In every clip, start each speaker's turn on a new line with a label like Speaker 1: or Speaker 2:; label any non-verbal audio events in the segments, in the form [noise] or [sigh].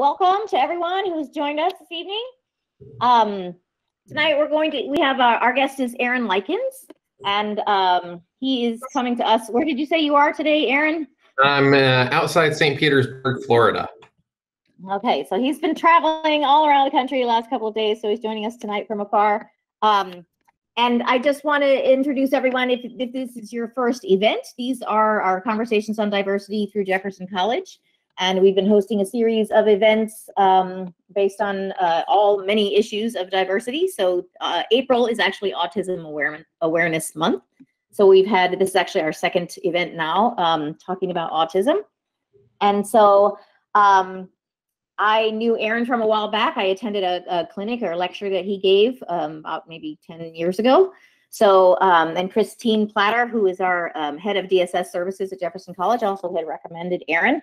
Speaker 1: welcome to everyone who's joined us this evening. Um, tonight we're going to, we have our, our guest is Aaron Likens, and um, he is coming to us. Where did you say you are today, Aaron?
Speaker 2: I'm uh, outside St. Petersburg, Florida.
Speaker 1: Okay, so he's been traveling all around the country the last couple of days, so he's joining us tonight from afar. Um, and I just want to introduce everyone. If, if this is your first event, these are our conversations on diversity through Jefferson College. And we've been hosting a series of events um, based on uh, all many issues of diversity. So uh, April is actually Autism Aware Awareness Month. So we've had, this is actually our second event now, um, talking about autism. And so um, I knew Aaron from a while back. I attended a, a clinic or a lecture that he gave um, about maybe 10 years ago. So, um, and Christine Platter, who is our um, head of DSS services at Jefferson College, also had recommended Aaron.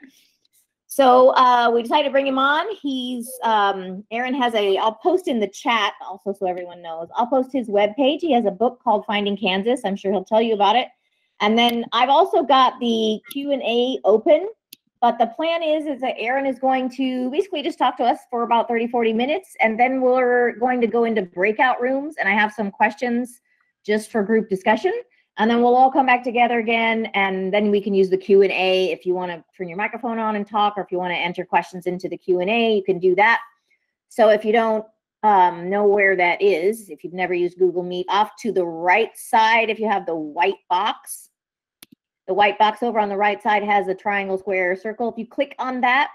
Speaker 1: So uh, we decided to bring him on. He's um, Aaron has a. I'll post in the chat also so everyone knows. I'll post his webpage. He has a book called Finding Kansas. I'm sure he'll tell you about it. And then I've also got the Q and A open. But the plan is is that Aaron is going to basically just talk to us for about 30, 40 minutes, and then we're going to go into breakout rooms. And I have some questions just for group discussion and then we'll all come back together again and then we can use the q&a if you want to turn your microphone on and talk or if you want to enter questions into the q&a you can do that. So if you don't um, know where that is if you've never used google meet off to the right side if you have the white box the white box over on the right side has a triangle square circle. If you click on that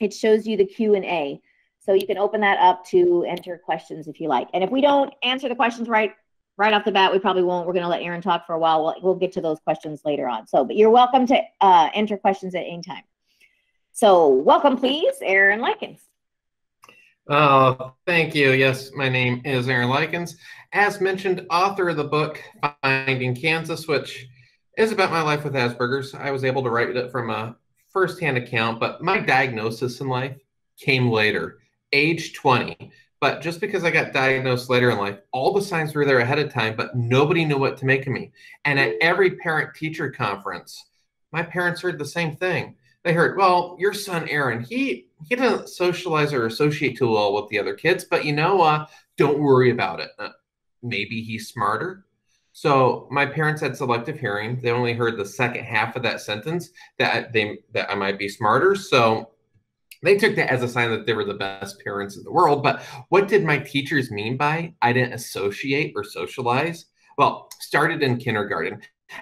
Speaker 1: it shows you the q&a so you can open that up to enter questions if you like. And if we don't answer the questions right right off the bat, we probably won't. We're going to let Aaron talk for a while. We'll, we'll get to those questions later on. So, but you're welcome to uh, enter questions at any time. So, welcome, please, Aaron Likens.
Speaker 2: Oh, thank you. Yes, my name is Aaron Likens. As mentioned, author of the book Finding Kansas, which is about my life with Asperger's. I was able to write it from a firsthand account, but my diagnosis in life came later, age 20. But just because I got diagnosed later in life, all the signs were there ahead of time, but nobody knew what to make of me. And at every parent teacher conference, my parents heard the same thing. They heard, well, your son Aaron, he he doesn't socialize or associate too well with the other kids, but you know, uh, don't worry about it. Uh, maybe he's smarter. So my parents had selective hearing. They only heard the second half of that sentence that they that I might be smarter. So they took that as a sign that they were the best parents in the world. But what did my teachers mean by I didn't associate or socialize? Well, started in kindergarten.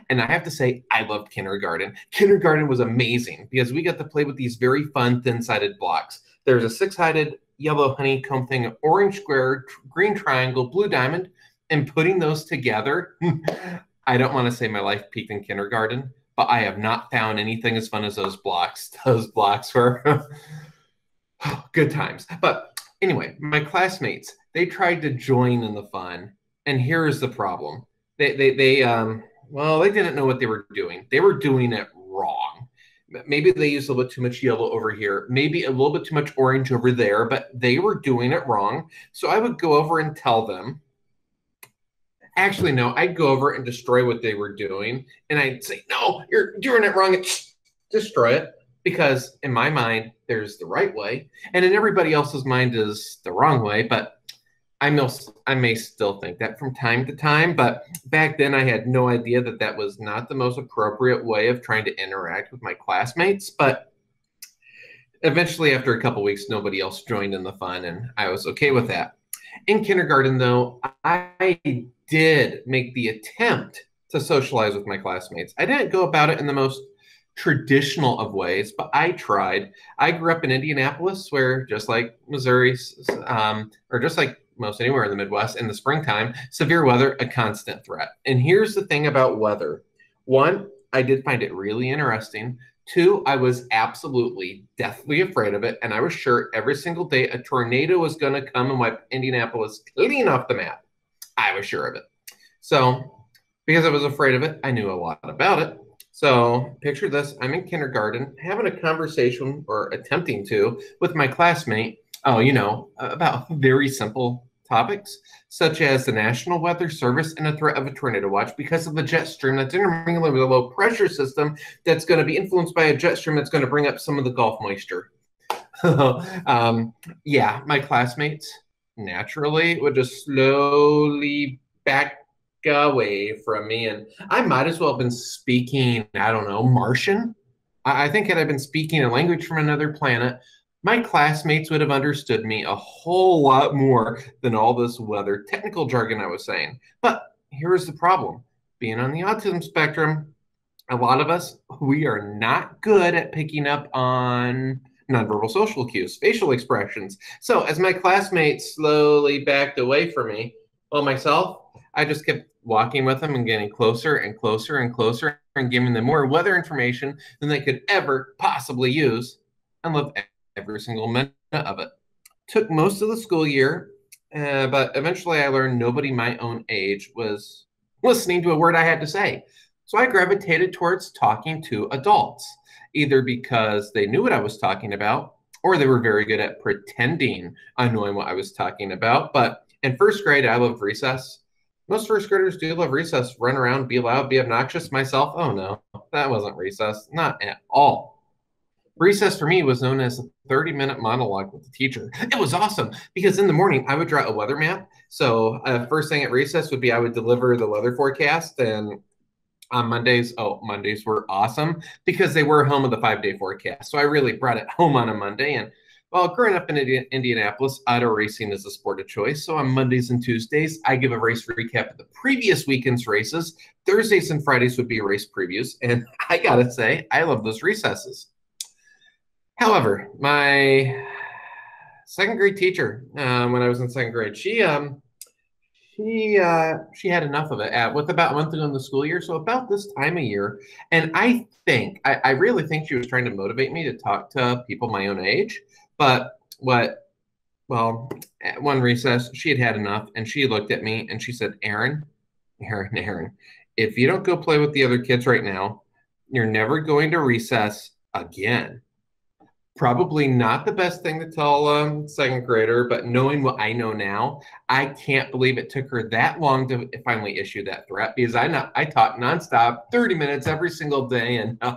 Speaker 2: And I have to say, I loved kindergarten. Kindergarten was amazing because we got to play with these very fun thin sided blocks. There's a six sided yellow honeycomb thing, orange square, green triangle, blue diamond, and putting those together. [laughs] I don't want to say my life peaked in kindergarten, but I have not found anything as fun as those blocks. [laughs] Those blocks were [laughs] [sighs] good times. But anyway, my classmates, they tried to join in the fun. And here's the problem. They, they, they, um, well, they didn't know what they were doing. They were doing it wrong. Maybe they used a little bit too much yellow over here, maybe a little bit too much orange over there, but they were doing it wrong. So I would go over and tell them. Actually, no, I'd go over and destroy what they were doing. And I'd say, no, you're doing it wrong. Destroy it because in my mind there's the right way and in everybody else's mind is the wrong way but I may, I may still think that from time to time, but back then I had no idea that that was not the most appropriate way of trying to interact with my classmates. But eventually, after a couple weeks, nobody else joined in the fun, and I was okay with that. In kindergarten, though, I did make the attempt to socialize with my classmates. I didn't go about it in the most traditional of ways, but I tried. I grew up in Indianapolis, where just like Missouri, um, or just like most anywhere in the Midwest, in the springtime, severe weather a constant threat. And here's the thing about weather: one, I did find it really interesting. Two, I was absolutely deathly afraid of it, and I was sure every single day a tornado was going to come and wipe Indianapolis clean off the map. I was sure of it. So, because I was afraid of it, I knew a lot about it. So picture this I'm in kindergarten having a conversation or attempting to with my classmate. Oh, you know, about very simple topics such as the National Weather Service and the threat of a tornado watch because of the jet stream that's intermingling with a low pressure system that's going to be influenced by a jet stream that's going to bring up some of the Gulf moisture. [laughs] um, yeah, my classmates naturally would just slowly back away from me. And I might as well have been speaking, I don't know, Martian. I, I think had I been speaking a language from another planet, my classmates would have understood me a whole lot more than all this weather technical jargon I was saying. But here's the problem being on the autism spectrum, a lot of us, we are not good at picking up on nonverbal social cues, facial expressions. So as my classmates slowly backed away from me, well, myself, I just kept walking with them and getting closer and closer and closer and giving them more weather information than they could ever possibly use and love every single minute of it. Took most of the school year, uh, but eventually I learned nobody my own age was listening to a word I had to say. So I gravitated towards talking to adults, either because they knew what I was talking about or they were very good at pretending on knowing what I was talking about. But in first grade, I loved recess. Most first graders do love recess, run around, be loud, be obnoxious. Myself, oh no, that wasn't recess, not at all. Recess for me was known as a 30 minute monologue with the teacher. It was awesome because in the morning I would draw a weather map. So, uh, first thing at recess would be I would deliver the weather forecast. And on Mondays, oh, Mondays were awesome because they were home of the five day forecast. So, I really brought it home on a Monday. And well, growing up in Indianapolis, auto racing is a sport of choice. So on Mondays and Tuesdays, I give a race recap of the previous weekend's races. Thursdays and Fridays would be race previews. And [laughs] I got to say, I love those recesses. However, my second grade teacher, um, when I was in second grade, she um, she uh, she had enough of it at with about a month ago in the school year. So about this time of year, and I think I, I really think she was trying to motivate me to talk to people my own age but what, well, at one recess, she had had enough and she looked at me and she said, Aaron, Aaron, Aaron, if you don't go play with the other kids right now, you're never going to recess again. Probably not the best thing to tell a um, second grader, but knowing what I know now, I can't believe it took her that long to finally issue that threat because I not, I taught nonstop, 30 minutes every single day, and uh,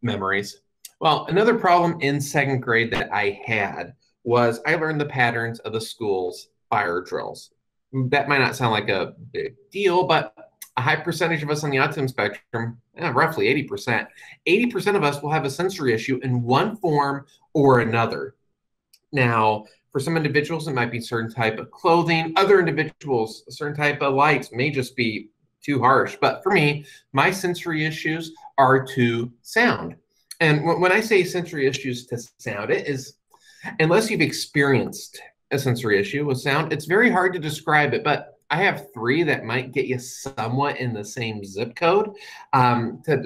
Speaker 2: memories. Well, another problem in second grade that I had was I learned the patterns of the school's fire drills. That might not sound like a big deal, but a high percentage of us on the autism spectrum, eh, roughly 80%, 80% of us will have a sensory issue in one form or another. Now, for some individuals, it might be certain type of clothing. Other individuals, a certain type of lights may just be too harsh. But for me, my sensory issues are to sound. And when I say sensory issues to sound, it is, unless you've experienced a sensory issue with sound, it's very hard to describe it. But I have three that might get you somewhat in the same zip code. Um, to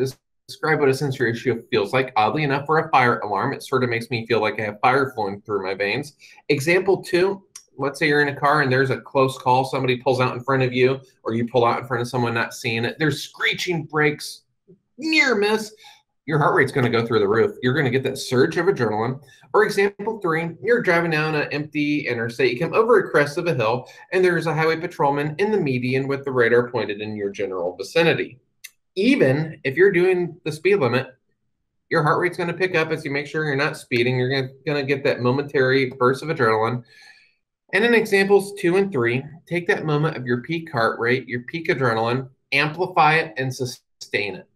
Speaker 2: describe what a sensory issue feels like, oddly enough, for a fire alarm, it sort of makes me feel like I have fire flowing through my veins. Example two, let's say you're in a car and there's a close call, somebody pulls out in front of you, or you pull out in front of someone not seeing it. There's screeching brakes, near miss your heart rate's going to go through the roof. You're going to get that surge of adrenaline. Or example three, you're driving down an empty interstate. You come over a crest of a hill, and there's a highway patrolman in the median with the radar pointed in your general vicinity. Even if you're doing the speed limit, your heart rate's going to pick up as you make sure you're not speeding. You're going to get that momentary burst of adrenaline. And in examples two and three, take that moment of your peak heart rate, your peak adrenaline, amplify it, and sustain it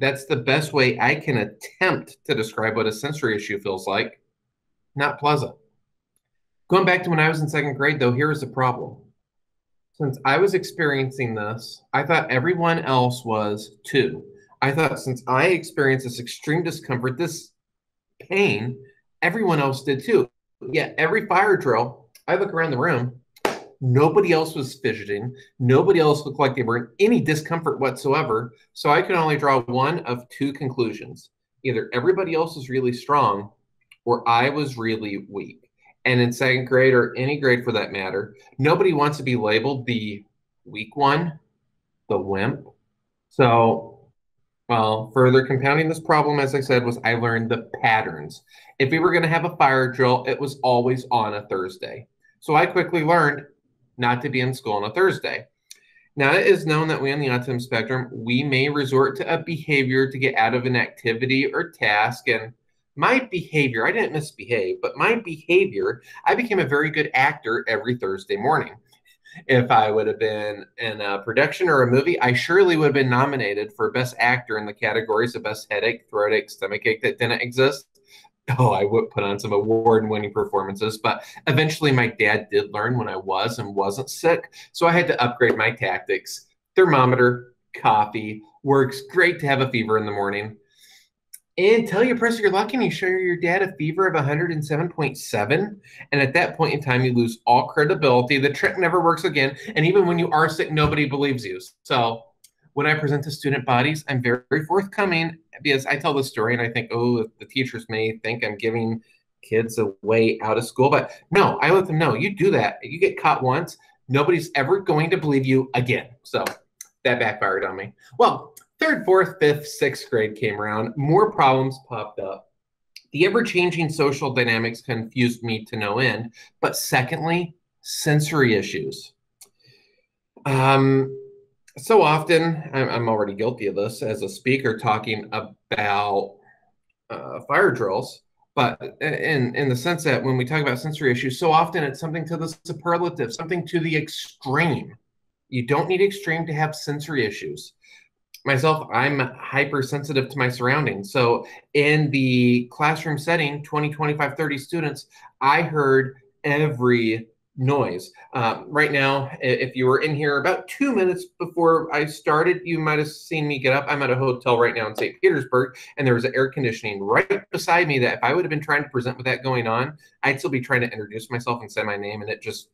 Speaker 2: that's the best way I can attempt to describe what a sensory issue feels like. Not pleasant. Going back to when I was in second grade, though, here's the problem. Since I was experiencing this, I thought everyone else was too. I thought since I experienced this extreme discomfort, this pain, everyone else did too. Yet every fire drill, I look around the room Nobody else was fidgeting. Nobody else looked like they were in any discomfort whatsoever. So I could only draw one of two conclusions. Either everybody else was really strong or I was really weak. And in second grade or any grade for that matter, nobody wants to be labeled the weak one, the wimp. So, well, further compounding this problem, as I said, was I learned the patterns. If we were going to have a fire drill, it was always on a Thursday. So I quickly learned not to be in school on a Thursday. Now, it is known that we on the autism spectrum, we may resort to a behavior to get out of an activity or task. And my behavior, I didn't misbehave, but my behavior, I became a very good actor every Thursday morning. If I would have been in a production or a movie, I surely would have been nominated for Best Actor in the categories of Best Headache, Throat Ache, Stomach Ache that didn't exist. [laughs] Oh, I would put on some award winning performances, but eventually my dad did learn when I was and wasn't sick. So I had to upgrade my tactics. Thermometer, coffee, works great to have a fever in the morning and tell your person you press your luck and you show your dad a fever of 107.7 and at that point in time you lose all credibility the trick never works again and even when you are sick nobody believes you so when i present to student bodies i'm very forthcoming because i tell the story and i think oh the teachers may think i'm giving kids a way out of school but no i let them know you do that you get caught once nobody's ever going to believe you again so that backfired on me well Third, fourth, fifth, sixth grade came around, more problems popped up. The ever changing social dynamics confused me to no end. But secondly, sensory issues. Um, so often, I'm, already guilty of this as a speaker talking about uh, fire drills, but in, in the sense that when we talk about sensory issues, so often it's something to the superlative, something to the extreme. You don't need extreme to have sensory issues myself, I'm hypersensitive to my surroundings. So in the classroom setting, 20, 25, 30 students, I heard every noise. Um, right now, if you were in here about two minutes before I started, you might have seen me get up. I'm at a hotel right now in St. Petersburg, and there was air conditioning right beside me that if I would have been trying to present with that going on, I'd still be trying to introduce myself and say my name, and it just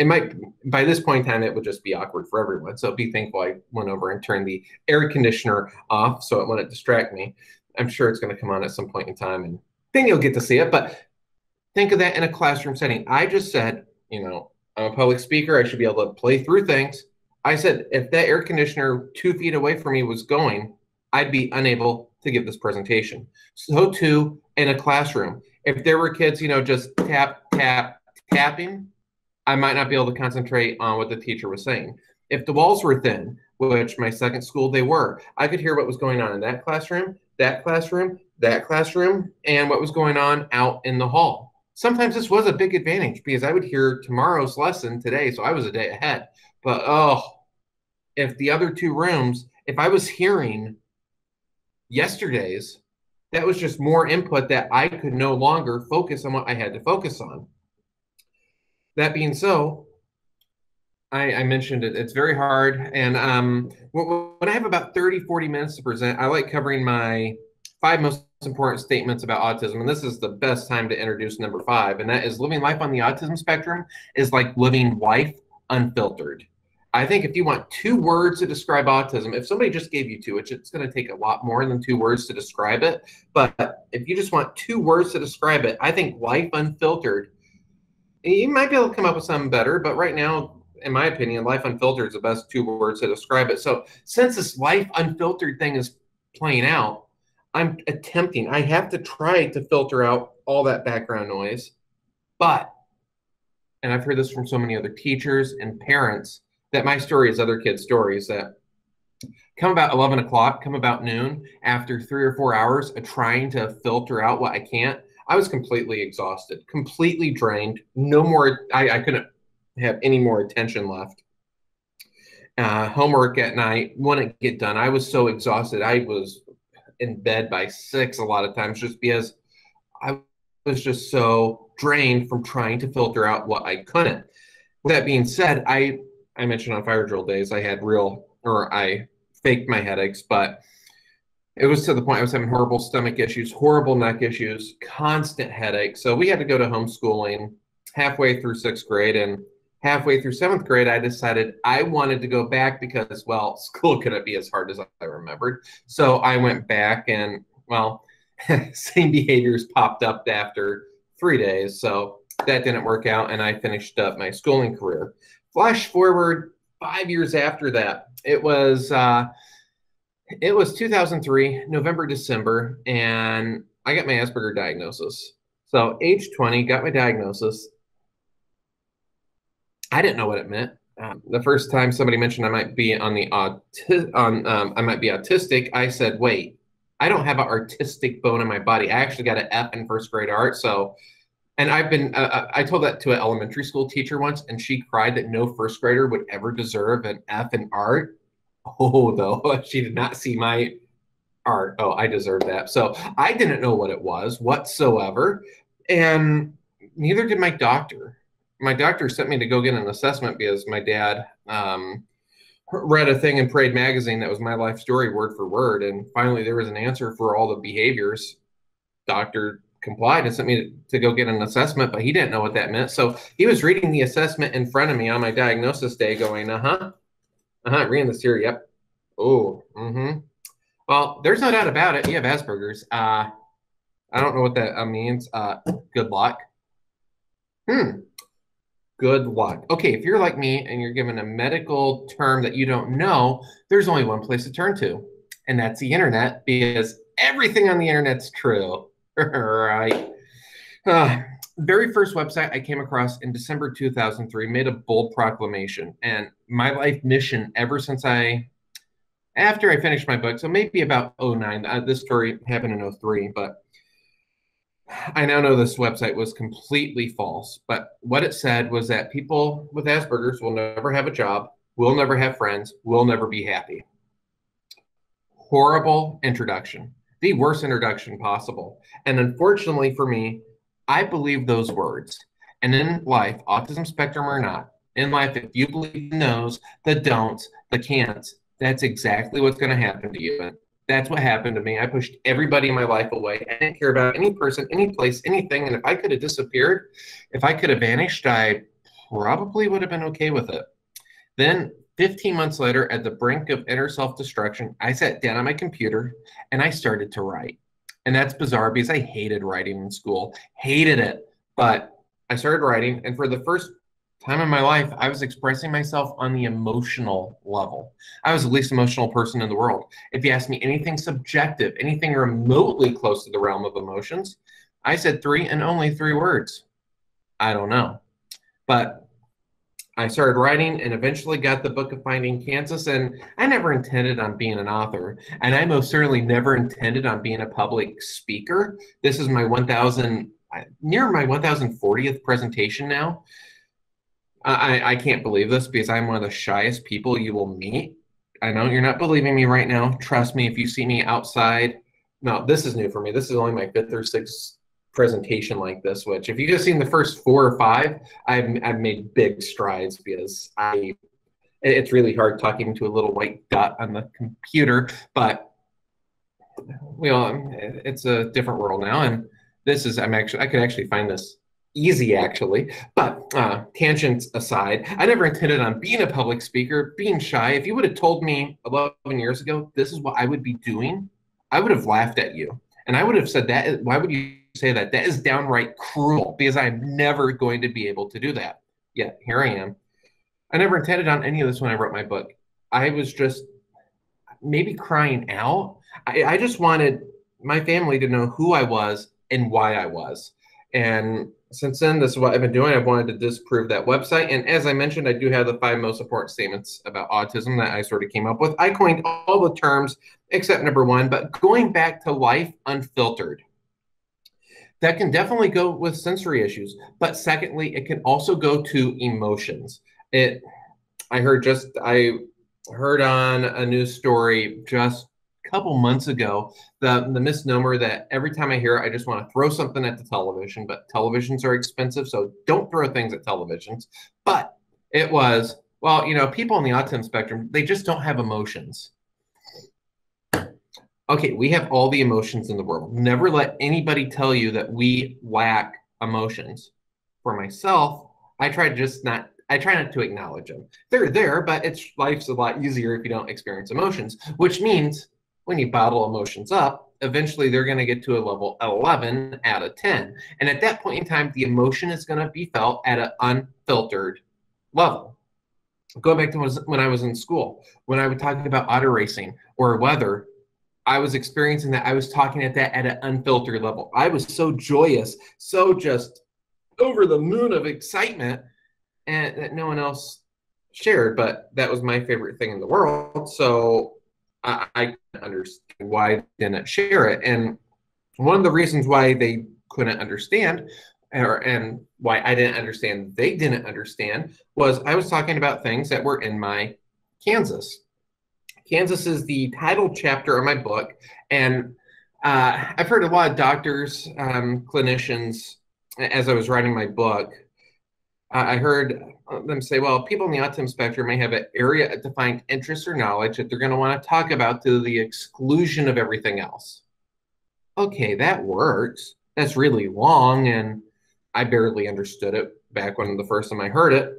Speaker 2: it might by this point in time it would just be awkward for everyone so be thankful i went over and turned the air conditioner off so it wouldn't distract me i'm sure it's going to come on at some point in time and then you'll get to see it but think of that in a classroom setting i just said you know i'm a public speaker i should be able to play through things i said if that air conditioner two feet away from me was going i'd be unable to give this presentation so too in a classroom if there were kids you know just tap tap tapping I might not be able to concentrate on what the teacher was saying. If the walls were thin, which my second school they were, I could hear what was going on in that classroom, that classroom, that classroom, and what was going on out in the hall. Sometimes this was a big advantage because I would hear tomorrow's lesson today, so I was a day ahead. But oh, if the other two rooms, if I was hearing yesterday's, that was just more input that I could no longer focus on what I had to focus on. That being so, I, I mentioned it. It's very hard. And um, when I have about 30, 40 minutes to present, I like covering my five most important statements about autism. And this is the best time to introduce number five. And that is living life on the autism spectrum is like living life unfiltered. I think if you want two words to describe autism, if somebody just gave you two, which it's going to take a lot more than two words to describe it, but if you just want two words to describe it, I think life unfiltered you might be able to come up with something better, but right now, in my opinion, life unfiltered is the best two words to describe it. So since this life unfiltered thing is playing out, I'm attempting, I have to try to filter out all that background noise. But, and I've heard this from so many other teachers and parents, that my story is other kids' stories that come about 11 o'clock, come about noon, after three or four hours of trying to filter out what I can't, I was completely exhausted, completely drained. No more, I, I couldn't have any more attention left. Uh, homework at night wouldn't get done. I was so exhausted. I was in bed by six a lot of times just because I was just so drained from trying to filter out what I couldn't. With that being said, I I mentioned on fire drill days I had real or I faked my headaches, but it was to the point I was having horrible stomach issues, horrible neck issues, constant headaches. So we had to go to homeschooling halfway through sixth grade. And halfway through seventh grade, I decided I wanted to go back because, well, [laughs] school couldn't be as hard as I remembered. So I went back and, well, [laughs] same behaviors popped up after three days. So that didn't work out. And I finished up my schooling career. Flash forward five years after that, it was, uh, it was 2003, November, December, and I got my Asperger diagnosis. So, age 20, got my diagnosis. I didn't know what it meant. Um, the first time somebody mentioned I might be on the auti- on um, I might be autistic, I said, "Wait, I don't have an artistic bone in my body. I actually got an F in first grade art. So, and I've been, uh, uh I told that to an elementary school teacher once, and she cried that no first grader would ever deserve an F in art. Oh, [laughs] though, she did not see my art. Oh, I deserve that. So I didn't know what it was whatsoever. And neither did my doctor. My doctor sent me to go get an assessment because my dad, um, read a thing in Parade magazine that was my life story word for word, and finally there was an answer for all the behaviors. Doctor complied and sent me to, to, go get an assessment, but he didn't know what that meant. So he was reading the assessment in front of me on my diagnosis day, going, "Uh huh, uh huh," reading this here. Yep. Oh, mm-hmm. Well, there's no doubt about it. You have Asperger's. Uh, I don't know what that uh, means. Uh, good luck. Hmm good luck. Okay, if you're like me and you're given a medical term that you don't know, there's only one place to turn to, and that's the internet because everything on the internet's true. [laughs] right. Uh, very first website I came across in December 2003 made a bold proclamation, and my life mission ever since I, after I finished my book, so maybe about 09, uh, this story happened in 03, but I now know this website was completely false, but what it said was that people with Asperger's will never have a job, will never have friends, will never be happy. Horrible introduction, the worst introduction possible. And unfortunately for me, I believe those words. And in life, autism spectrum or not, in life, if you believe the no's, the don'ts, the can'ts, that's exactly what's going to happen to you. That's what happened to me. I pushed everybody in my life away. I didn't care about any person, any place, anything. And if I could have disappeared, if I could have vanished, I probably would have been okay with it. Then 15 months later, at the brink of inner self destruction, I sat down on my computer and I started to write. And that's bizarre because I hated writing in school, hated it. But I started writing, and for the first time in my life, I was expressing myself on the emotional level. I was the least emotional person in the world. If you ask me anything subjective, anything remotely close to the realm of emotions, I said three and only three words. I don't know. But I started writing and eventually got the book of Finding Kansas. And I never intended on being an author. And I most certainly never intended on being a public speaker. This is my 1000, uh, near my 1040th presentation now. I, I can't believe this because I'm one of the shyest people you will meet. I know you're not believing me right now. Trust me, if you see me outside, no, this is new for me. This is only my fifth or sixth presentation like this, which if you've just seen the first four or five, I've, I've made big strides because I, it's really hard talking to a little white dot on the computer, but we all, it's a different world now. And this is, I'm actually, I could actually find this easy actually. But uh, tangents aside, I never intended on being a public speaker, being shy. If you would have told me 11 years ago this is what I would be doing, I would have laughed at you. And I would have said that. Why would you say that? That is downright cruel because I'm never going to be able to do that. Yet here I am. I never intended on any of this when I wrote my book. I was just maybe crying out. I, I just wanted my family to know who I was and why I was. And since then, this is what I've been doing. I've wanted to disprove that website. And as I mentioned, I do have the five most important statements about autism that I sort of came up with. I coined all the terms except number one, but going back to life unfiltered. That can definitely go with sensory issues. But secondly, it can also go to emotions. It I heard just I heard on a news story just couple months ago the the misnomer that every time I hear it, I just want to throw something at the television, but televisions are expensive, so don't throw things at televisions. But it was well, you know, people on the autism spectrum, they just don't have emotions. Okay, we have all the emotions in the world. Never let anybody tell you that we lack emotions. For myself, I try to just not I try not to acknowledge them. They're there, but it's life's a lot easier if you don't experience emotions, which means when you bottle emotions up, eventually they're going to get to a level 11 out of 10. And at that point in time, the emotion is going to be felt at an unfiltered level. Going back to when I was in school, when I would talk about auto racing or weather, I was experiencing that. I was talking at that at an unfiltered level. I was so joyous, so just over the moon of excitement, and that no one else shared. But that was my favorite thing in the world. So I, I understand why they didn't share it. And one of the reasons why they couldn't understand or, and why I didn't understand they didn't understand was I was talking about things that were in my Kansas. Kansas is the title chapter of my book, and uh, I've heard a lot of doctors, um, clinicians, as I was writing my book, I heard them say, well, people in the autism spectrum may have an area of defined interest or knowledge that they're going to want to talk about to the exclusion of everything else. Okay, that works. That's really long, and I barely understood it back when the first time I heard it.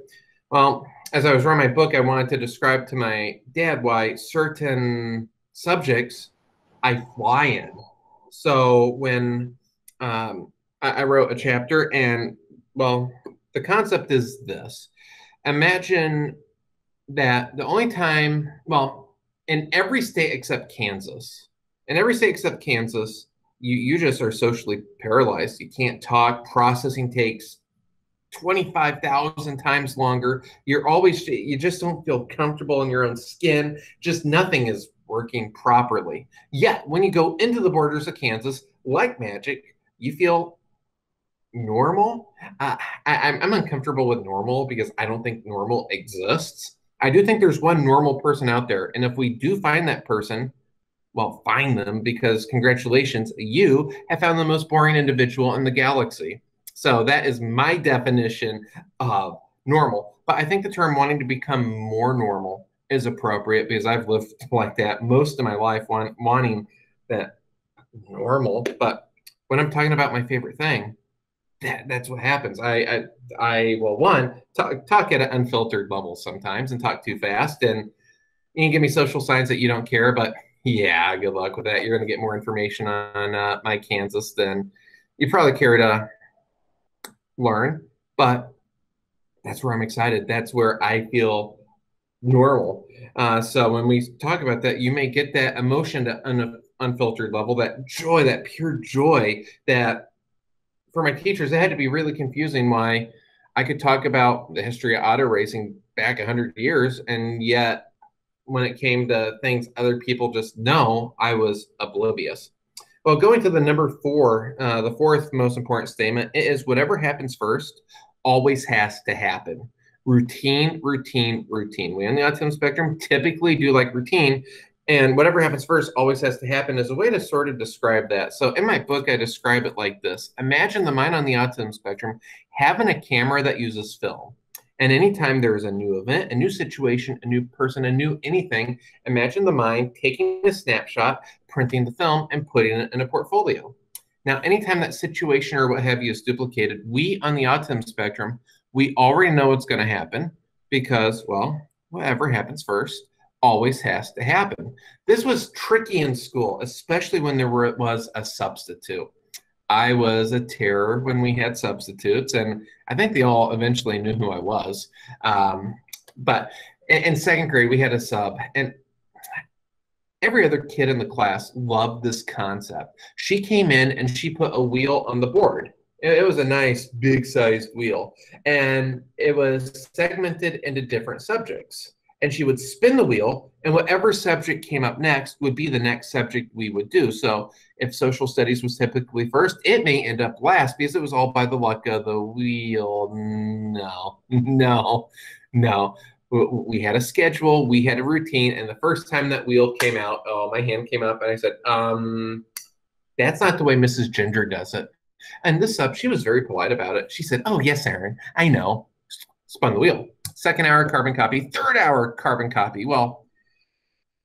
Speaker 2: Well, as I was writing my book, I wanted to describe to my dad why certain subjects I fly in. So when um, I, I wrote a chapter, and well, the concept is this imagine that the only time, well, in every state except Kansas, in every state except Kansas, you, you just are socially paralyzed. You can't talk. Processing takes 25,000 times longer. You're always, you just don't feel comfortable in your own skin. Just nothing is working properly. Yet, when you go into the borders of Kansas, like magic, you feel normal. Uh, I, I'm uncomfortable with normal because I don't think normal exists. I do think there's one normal person out there. And if we do find that person, well, find them because congratulations, you have found the most boring individual in the galaxy. So that is my definition of normal. But I think the term wanting to become more normal is appropriate because I've lived [laughs] like that most of my life, want, wanting that normal. But when I'm talking about my favorite thing, that, that's what happens. I, I, I well, one talk, talk at an unfiltered level sometimes and talk too fast, and you can give me social signs that you don't care, but yeah, good luck with that. You're going to get more information on uh, my Kansas than you probably care to learn, but that's where I'm excited. That's where I feel normal. Uh, so when we talk about that, you may get that emotion to un- unfiltered level, that joy, that pure joy that for my teachers, it had to be really confusing why I could talk about the history of auto racing back 100 years, and yet when it came to things other people just know, I was oblivious. Well, going to the number four, uh, the fourth most important statement is whatever happens first always has to happen. Routine, routine, routine. We on the autism spectrum typically do like routine and whatever happens first always has to happen as a way to sort of describe that. So in my book, I describe it like this Imagine the mind on the autism spectrum having a camera that uses film. And anytime there is a new event, a new situation, a new person, a new anything, imagine the mind taking a snapshot, printing the film, and putting it in a portfolio. Now, anytime that situation or what have you is duplicated, we on the autism spectrum, we already know what's going to happen because, well, whatever happens first always has to happen. This was tricky in school, especially when there were, was a substitute. I was a terror when we had substitutes, and I think they all eventually knew who I was. Um, but in, in second grade, we had a sub, and every other kid in the class loved this concept. She came in and she put a wheel on the board. It was a nice big sized wheel, and it was segmented into different subjects and she would spin the wheel and whatever subject came up next would be the next subject we would do. So if social studies was typically first it may end up last because it was all by the luck of the wheel. No [laughs] no no. We had a schedule we had a routine and the first time that wheel came out oh my hand came up and i said um that's not the way mrs ginger does it. And this sub she was very polite about it. She said oh yes aaron i know. Spun the wheel second hour carbon copy, third hour carbon copy. Well,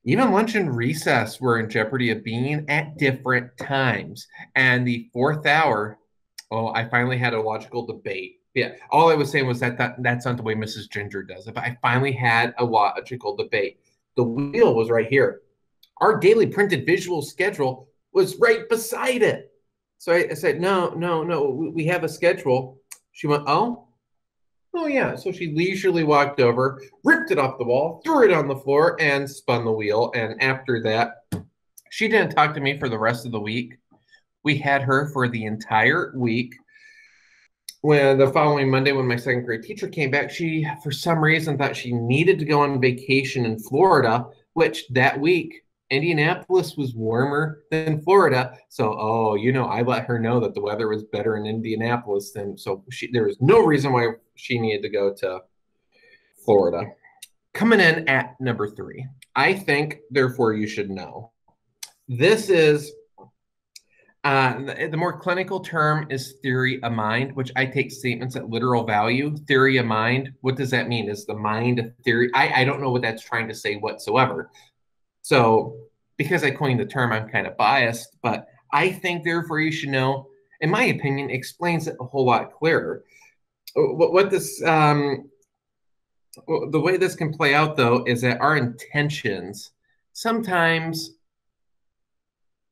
Speaker 2: even lunch and recess were in jeopardy of being at different times. And the fourth hour, oh, I finally had a logical debate. Yeah, all I was saying was that, that that's not the way Mrs. Ginger does it. But I finally had a logical debate. The wheel was right here. Our daily printed visual schedule was right beside it. So I, I said, no, no, no, we, we have a schedule. She went, oh, Oh, yeah. So she leisurely walked over, ripped it off the wall, threw it on the floor, and spun the wheel. And after that, she didn't talk to me for the rest of the week. We had her for the entire week. When the following Monday, when my second grade teacher came back, she, for some reason, thought she needed to go on vacation in Florida, which that week Indianapolis was warmer than Florida. So, oh, you know, I let her know that the weather was better in Indianapolis than so she there was no reason why she needed to go to Florida. Coming in at number three, I think, therefore, you should know. This is uh, the, the, more clinical term is theory of mind, which I take statements at literal value. Theory of mind, what does that mean? Is the mind a theory? I, I don't know what that's trying to say whatsoever. So, because I coined the term, I'm kind of biased, but I think, therefore, you should know, in my opinion, explains it a whole lot clearer. What, what this, um, the way this can play out, though, is that our intentions sometimes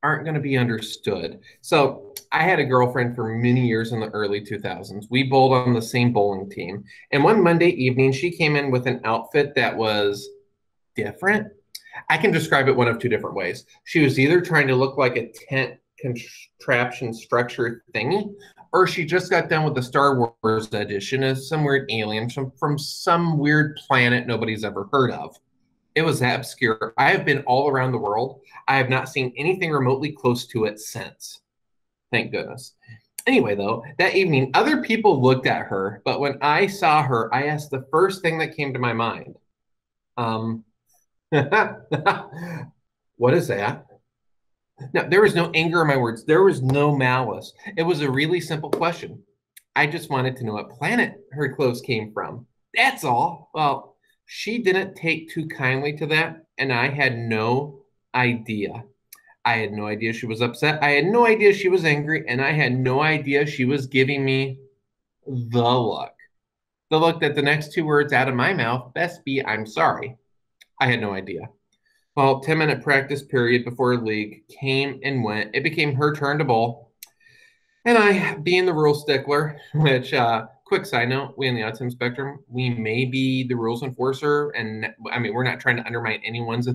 Speaker 2: aren't going to be understood. So I had a girlfriend for many years in the early 2000s. We bowled on the same bowling team. And one Monday evening, she came in with an outfit that was different. I can describe it one of two different ways. She was either trying to look like a tent contraption structure thingy, or she just got done with the Star Wars edition as some weird alien from, from some weird planet nobody's ever heard of. It was that obscure. I have been all around the world. I have not seen anything remotely close to it since. Thank goodness. Anyway, though, that evening, other people looked at her, but when I saw her, I asked the first thing that came to my mind. Um, [laughs] what is that? Now, there was no anger in my words. There was no malice. It was a really simple question. I just wanted to know what planet her clothes came from. That's all. Well, she didn't take too kindly to that, and I had no idea. I had no idea she was upset. I had no idea she was angry, and I had no idea she was giving me the look. The look that the next two words out of my mouth best be I'm sorry. I had no idea. Well, 10 minute practice period before league came and went. It became her turn to bowl. And I, being the rule stickler, [laughs] which uh, quick side note we in the autism spectrum we may be the rules enforcer and i mean we're not trying to undermine anyone's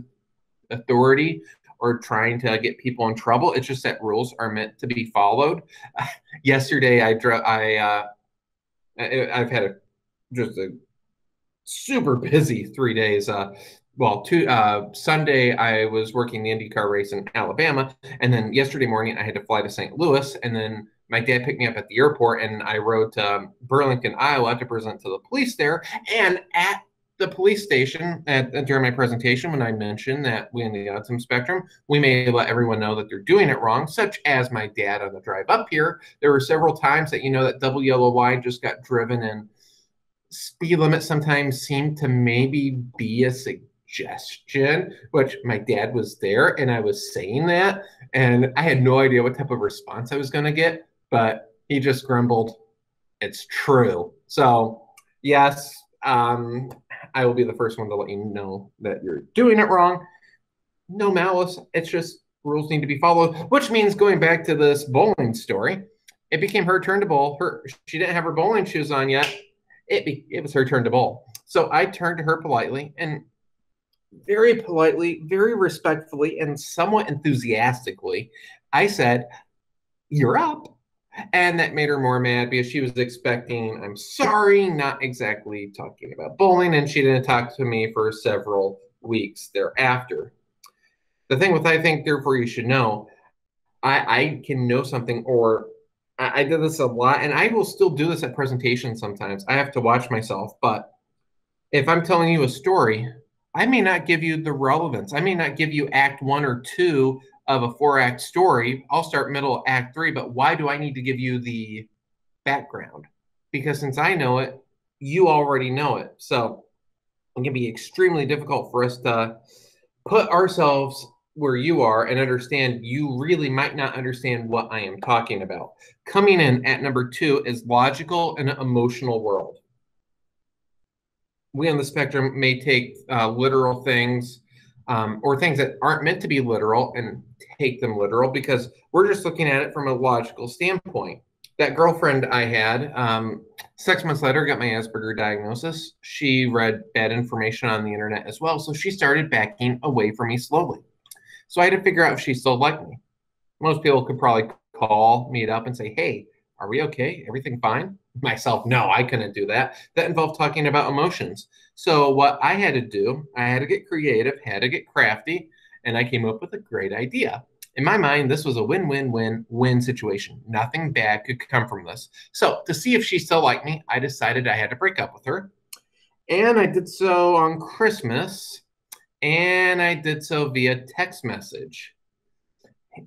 Speaker 2: authority or trying to get people in trouble it's just that rules are meant to be followed uh, [laughs] yesterday i drove i uh i've had a just a super busy three days uh well, uh, Sunday I was working the IndyCar race in Alabama, and then yesterday morning I had to fly to St. Louis, and then my dad picked me up at the airport and I rode to um, Burlington, Iowa to present to the police there. And at the police station at, during my presentation, when I mentioned that we in the autism spectrum, we may let everyone know that they're doing it wrong, such as my dad on the drive up here. There were several times that, you know, that double yellow line just got driven and speed limit sometimes seemed to maybe be a suggestion, which my dad was there and I was saying that. And I had no idea what type of response I was going to get but he just grumbled, it's true. So, yes, um, I will be the first one to let you know that you're doing it wrong. No malice. It's just rules need to be followed, which means going back to this bowling story, it became her turn to bowl. Her she didn't have her bowling shoes on yet. It be, it was her turn to bowl. So I turned to her politely and very politely, very respectfully, and somewhat enthusiastically, I said, "You're up." And that made her more mad because she was expecting, I'm sorry, not exactly talking about bowling. And she didn't talk to me for several weeks thereafter. The thing with I think, therefore, you should know, I, I can know something, or I, I did this a lot, and I will still do this at presentations sometimes. I have to watch myself. But if I'm telling you a story, I may not give you the relevance. I may not give you act one or two of a four act story, I'll start middle act three, but why do I need to give you the background? Because since I know it, you already know it. So it can be extremely difficult for us to put ourselves where you are and understand you really might not understand what I am talking about. Coming in at number two is logical and emotional world. We on the spectrum may take uh, literal things um, or things that aren't meant to be literal and take them literal because we're just looking at it from a logical standpoint. That girlfriend I had, um, six months later, got my Asperger diagnosis. She read bad information on the internet as well, so she started backing away from me slowly. So I had to figure out if she still liked me. Most people could probably call, meet up, and say, "Hey, are we okay? Everything fine?" Myself, no, I couldn't do that. That involved talking about emotions. So what I had to do, I had to get creative, had to get crafty, and I came up with a great idea. In my mind, this was a win win win win situation. Nothing bad could come from this. So, to see if she still liked me, I decided I had to break up with her. And I did so on Christmas, and I did so via text message.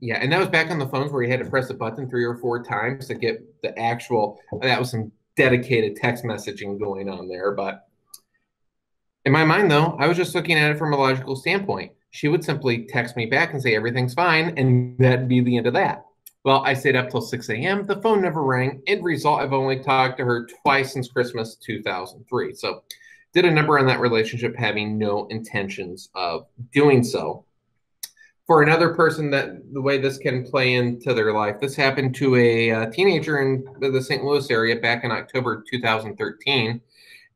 Speaker 2: Yeah, and that was back on the phones where you had to press a button three or four times to get the actual. That was some dedicated text messaging going on there. But in my mind, though, I was just looking at it from a logical standpoint. She would simply text me back and say everything's fine, and that'd be the end of that. Well, I stayed up till 6 a.m. The phone never rang. End result, I've only talked to her twice since Christmas 2003. So, did a number on that relationship, having no intentions of doing so for another person that the way this can play into their life. This happened to a, a, uh, teenager in the st louis area back in october 2013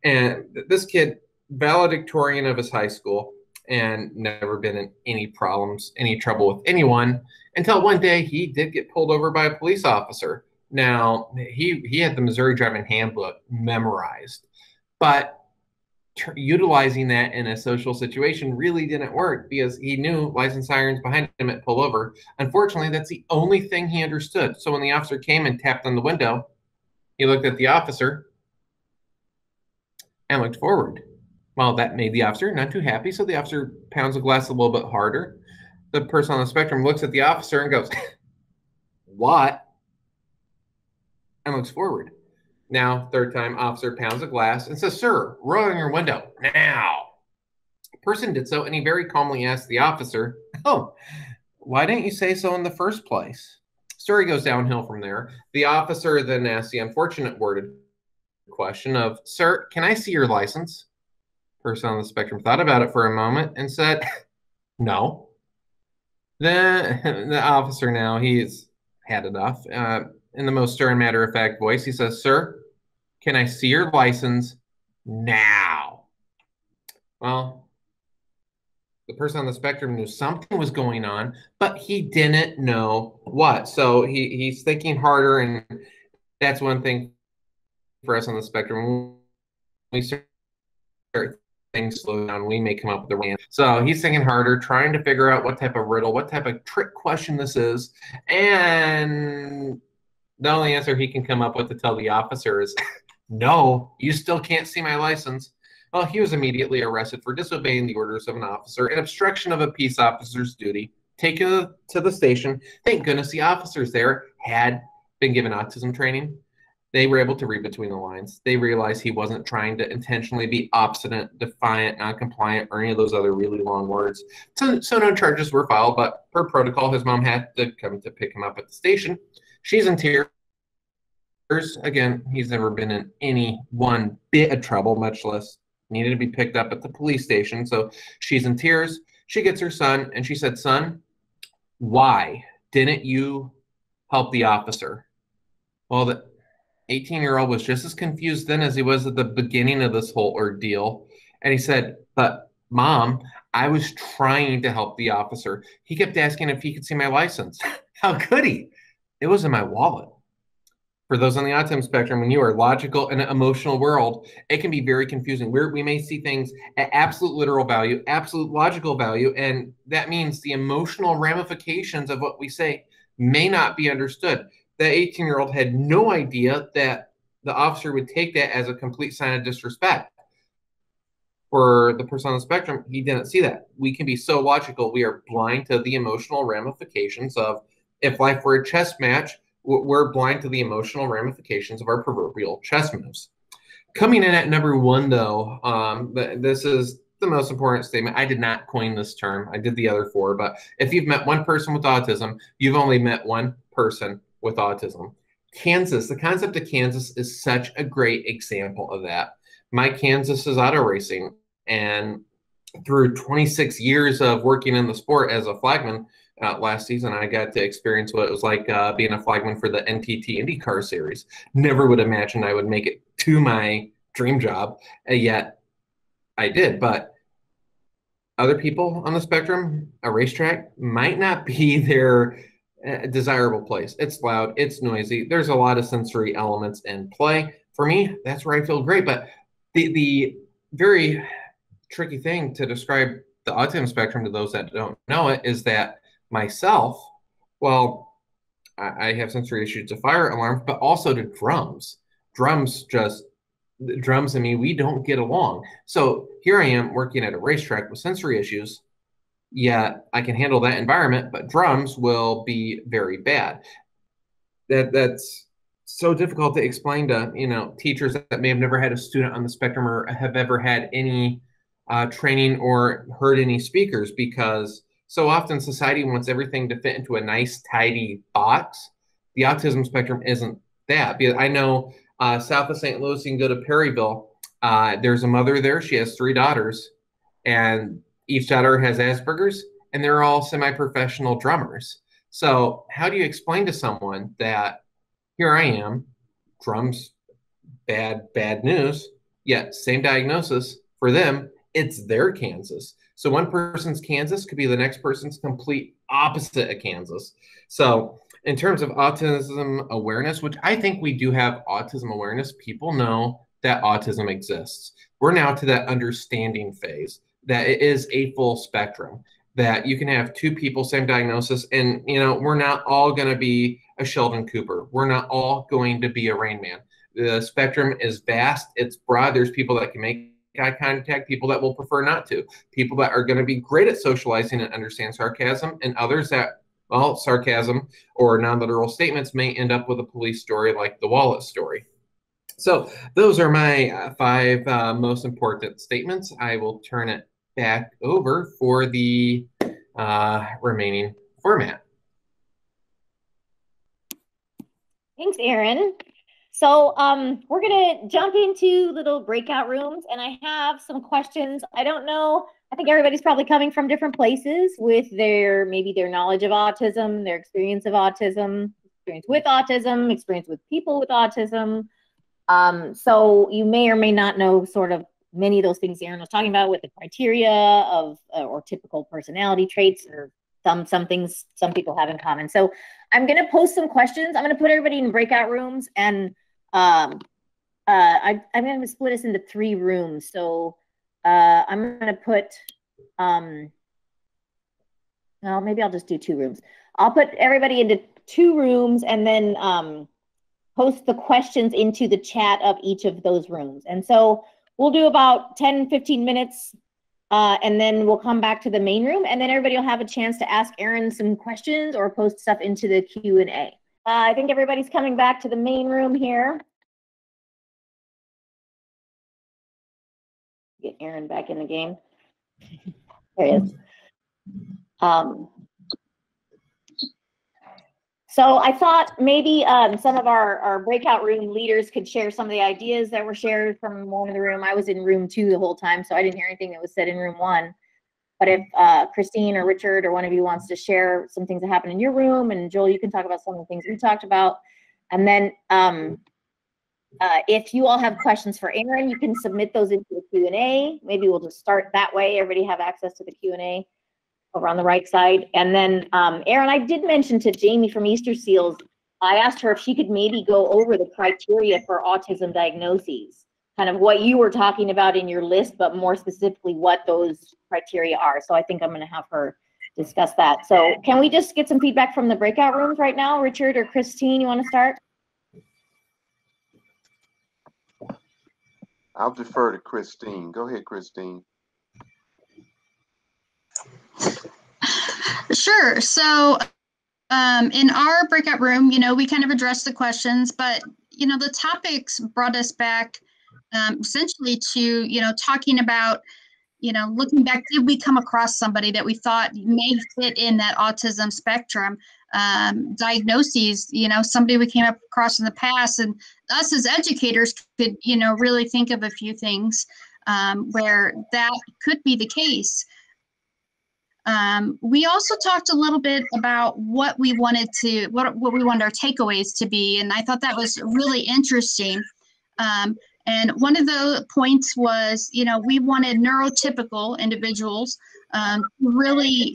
Speaker 2: and this kid valedictorian of his high school and never been in any problems any trouble with anyone until one day he did get pulled over by a police officer. Now he he had the missouri driving handbook memorized but utilizing that in a social situation really didn't work because he knew license sirens behind him at pull over. Unfortunately, that's the only thing he understood. So when the officer came and tapped on the window, he looked at the officer and looked forward. Well, that made the officer not too happy. So the officer pounds the glass a little bit harder. The person on the spectrum looks at the officer and goes, [laughs] What? And looks forward. Now, third time, officer pounds a glass and says, Sir, roll your window now. The person did so, and he very calmly asked the officer, Oh, why didn't you say so in the first place? Story goes downhill from there. The officer then asks the unfortunate worded question of, Sir, can I see your license? Person on the spectrum thought about it for a moment and said, [laughs] No. Then [laughs] the officer now, he's had enough. Uh, in the most stern, matter of fact voice. He says, Sir, can I see your license now? Well, the person on the spectrum knew something was going on, but he didn't know what. So he, he's thinking harder, and that's one thing for us on the spectrum. We start things slow down, we may come up with the right So he's thinking harder, trying to figure out what type of riddle, what type of trick question this is, and the only answer he can come up with to tell the officer is, no, you still can't see my license. Well, he was immediately arrested for disobeying the orders of an officer and obstruction of a peace officer's duty, taken to the station. Thank goodness the officers there had been given autism training. They were able to read between the lines. They realized he wasn't trying to intentionally be obstinate, defiant, non-compliant, or any of those other really long words. So, so no charges were filed, but per protocol, his mom had to come to pick him up at the station. She's in tears. Again, he's never been in any one bit of trouble, much less needed to be picked up at the police station. So she's in tears. She gets her son and she said, Son, why didn't you help the officer? Well, the 18 year old was just as confused then as he was at the beginning of this whole ordeal. And he said, But mom, I was trying to help the officer. He kept asking if he could see my license. [laughs] How could he? It was in my wallet. For those on the autism spectrum, when you are logical in an emotional world, it can be very confusing. Where we may see things at absolute literal value, absolute logical value, and that means the emotional ramifications of what we say may not be understood. The 18 year old had no idea that the officer would take that as a complete sign of disrespect. For the person on the spectrum, he didn't see that. We can be so logical, we are blind to the emotional ramifications of if life were a chess match, we're blind to the emotional ramifications of our proverbial chess moves. Coming in at number one, though, um, this is the most important statement. I did not coin this term. I did the other four, but if you've met one person with autism, you've only met one person with autism. Kansas, the concept of Kansas is such a great example of that. My Kansas is auto racing, and through 26 years of working in the sport as a flagman, uh, last season, I got to experience what it was like uh, being a flagman for the NTT IndyCar Series. Never would imagine I would make it to my dream job, and yet I did. But other people on the spectrum, a racetrack might not be [laughs] their uh, desirable place. It's loud, it's noisy. There's a lot of sensory elements in play. For me, that's where I feel great. But the the very tricky thing to describe the autism spectrum, to those that don't know it, is that myself, well, I, I have sensory issues to fire alarms, but also to drums. Drums just drums and me, we don't get along. So here I am working at a racetrack with sensory issues, Yeah, I can handle that environment, but drums will be very bad. That that's so difficult to explain to you know teachers that may have never had a student on the spectrum or have ever had any uh, training or heard any speakers because so often society wants everything to fit into a nice tidy box. The autism spectrum isn't that. Because i know uh, south of st louis you can go to perryville. Uh, there's a mother there. She has three daughters and each daughter has asperger's and they're all semi-professional drummers. So how do you explain to someone that here I am, drums, bad, bad news, yet same diagnosis for them, it's their Kansas. So one person's Kansas could be the next person's complete opposite of Kansas. So in terms of autism awareness, which I think we do have autism awareness, people know that autism exists. We're now to that understanding phase that it is a full spectrum that you can have two people same diagnosis and you know we're not all going to be a sheldon cooper we're not all going to be a rain man the spectrum is vast it's broad there's people that can make eye contact people that will prefer not to people that are going to be great at socializing and understand sarcasm and others that well sarcasm or non-literal statements may end up with a police story like the wallet story so those are my uh, five uh, most important statements i will turn it back over for the uh, remaining format.
Speaker 1: Thanks, Aaron. So um, we're gonna jump into little breakout rooms, and I have some questions. I don't know. I think everybody's probably coming from different places with their maybe their knowledge of autism, their experience of autism, experience with autism, experience with people with autism. Um, so you may or may not know sort of many of those things Aaron was talking about with the criteria of uh, or typical personality traits or some some things some people have in common. So I'm going to post some questions. I'm going to put everybody in breakout rooms and um, uh, I, I'm going to split us into three rooms. So uh, I'm going to put um, well, maybe I'll just do two rooms. I'll put everybody into two rooms and then um, post the questions into the chat of each of those rooms. And so we'll do about 10, 15 minutes, uh, and then we'll come back to the main room, and then everybody will have a chance to ask Aaron some questions or post stuff into the Q&A. Uh, I think everybody's coming back to the main room here. Get Aaron back in the game. there he is. Um, so I thought maybe um, some of our, our breakout room leaders could share some of the ideas that were shared from one of the room. I was in room two the whole time, so I didn't hear anything that was said in room one. But if uh, Christine or Richard or one of you wants to share some things that happened in your room, and Joel, you can talk about some of the things we talked about. And then um, uh, if you all have questions for Aaron, you can submit those into the Q&A. Maybe we'll just start that way. Everybody have access to the Q&A over on the right side. And then, um, Aaron, I did mention to Jamie from Easter Seals, I asked her if she could maybe go over the criteria for autism diagnoses, kind of what you were talking about in your list, but more specifically what those criteria are. So I think I'm going to have her discuss that. So can we just get some feedback from the breakout rooms right now? Richard or Christine, you want to start?
Speaker 3: I'll defer to Christine. Go ahead, Christine.
Speaker 4: Sure. So um, in our breakout room, you know, we kind of addressed the questions, but, you know, the topics brought us back um, essentially to, you know, talking about, you know, looking back, did we come across somebody that we thought may fit in that autism spectrum? Um, diagnoses, you know, somebody we came across in the past, and us as educators could, you know, really think of a few things um, where that could be the case. Um, we also talked a little bit about what we wanted to, what, what we wanted our takeaways to be, and I thought that was really interesting. Um, and one of the points was, you know, we wanted neurotypical individuals um, to really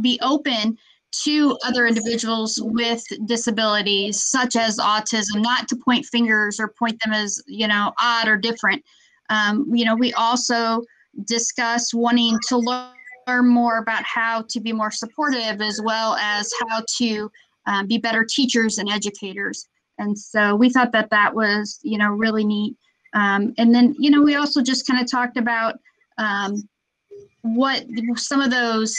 Speaker 4: be open to other individuals with disabilities, such as autism, not to point fingers or point them as, you know, odd or different. Um, you know, we also discussed wanting to learn learn more about how to be more supportive as well as how to um, be better teachers and educators. And so we thought that that was, you know, really neat. Um, and then, you know, we also just kind of talked about um, what some of those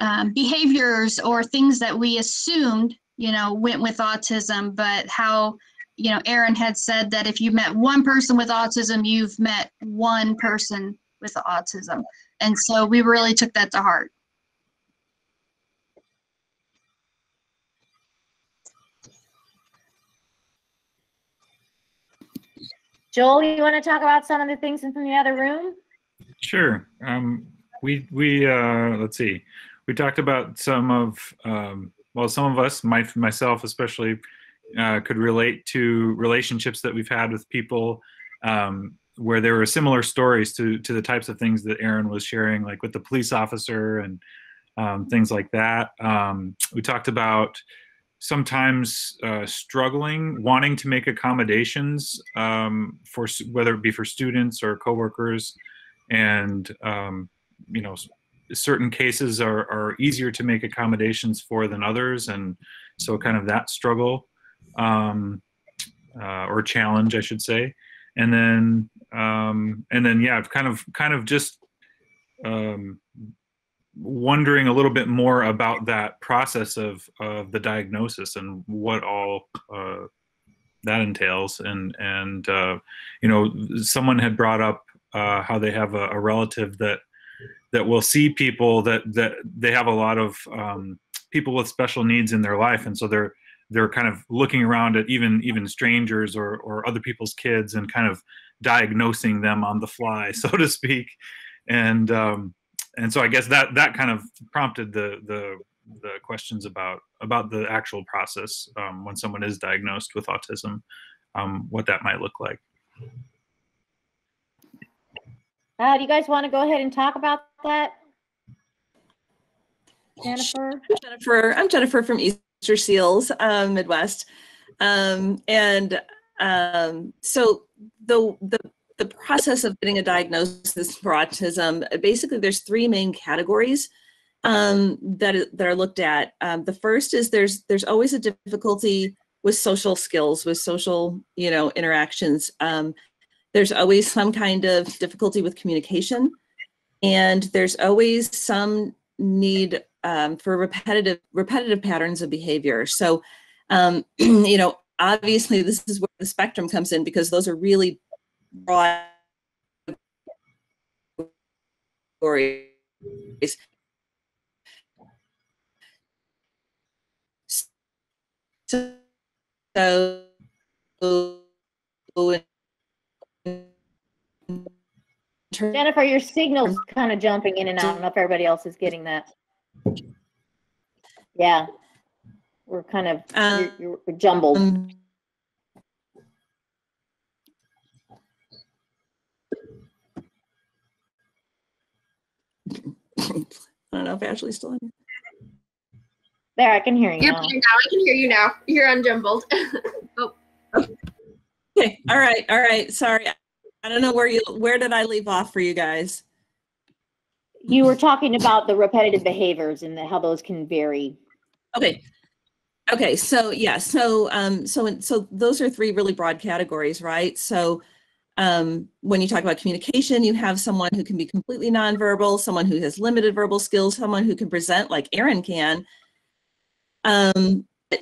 Speaker 4: um, behaviors or things that we assumed, you know, went with autism, but how, you know, Aaron had said that if you met one person with autism, you've met one person with autism. And so we really took that to heart.
Speaker 1: Joel, you want to talk about some of the things from the other room?
Speaker 5: Sure. Um, we we uh, let's see. We talked about some of um, well, some of us, my, myself especially, uh, could relate to relationships that we've had with people um, where there were similar stories to to the types of things that Aaron was sharing, like with the police officer and um, things like that. Um, we talked about sometimes uh, struggling, wanting to make accommodations um, for whether it be for students or coworkers, and um, you know, certain cases are, are easier to make accommodations for than others, and so kind of that struggle um, uh, or challenge, I should say, and then um, and then yeah, I've kind of kind of just um, wondering a little bit more about that process of of the diagnosis and what all uh, that entails. And and uh, you know someone had brought up uh, how they have a, a relative that that will see people that that they have a lot of um, people with special needs in their life. And so they're they're kind of looking around at even even strangers or or other people's kids and kind of diagnosing them on the fly [laughs] so to speak. And um, and so I guess that that kind of prompted the the the questions about about the actual process um, when someone is diagnosed with autism, um, what that might look like.
Speaker 1: Uh, do you guys want to go ahead and talk about that? Jennifer?
Speaker 6: Jennifer. I'm Jennifer from Easter Seals, um, Midwest. Um, and um, so the, the the process of getting a diagnosis for autism, basically there's three main categories um, that, that are looked at. Um, the first is there's there's always a difficulty with social skills, with social, you know, interactions. Um, there's always some kind of difficulty with communication. And there's always some need um, for repetitive repetitive patterns of behavior. So, um, [clears throat] you know, obviously this is where the spectrum comes in because those are really broad categories. So,
Speaker 1: Jennifer, your signal's kind of jumping in and out. I don't know if everybody else is getting that. Yeah. We're kind of, you're- you're we're jumbled.
Speaker 6: um, I don't know if Ashley's still in.
Speaker 1: There, I can hear you
Speaker 7: Yep,
Speaker 1: now.
Speaker 7: you're now. I can hear you now. You're unjumbled. [laughs]
Speaker 6: Okay, all right, all right. Sorry, I don't know where you where did I leave off for you guys?
Speaker 1: You were talking about the repetitive behaviors and the- how those can vary.
Speaker 6: Okay. Okay, so yeah, so um so in- so those are three really broad categories, right? So um when you talk about communication, you have someone who can be completely nonverbal, someone who has limited verbal skills, someone who can present like Aaron can. Um but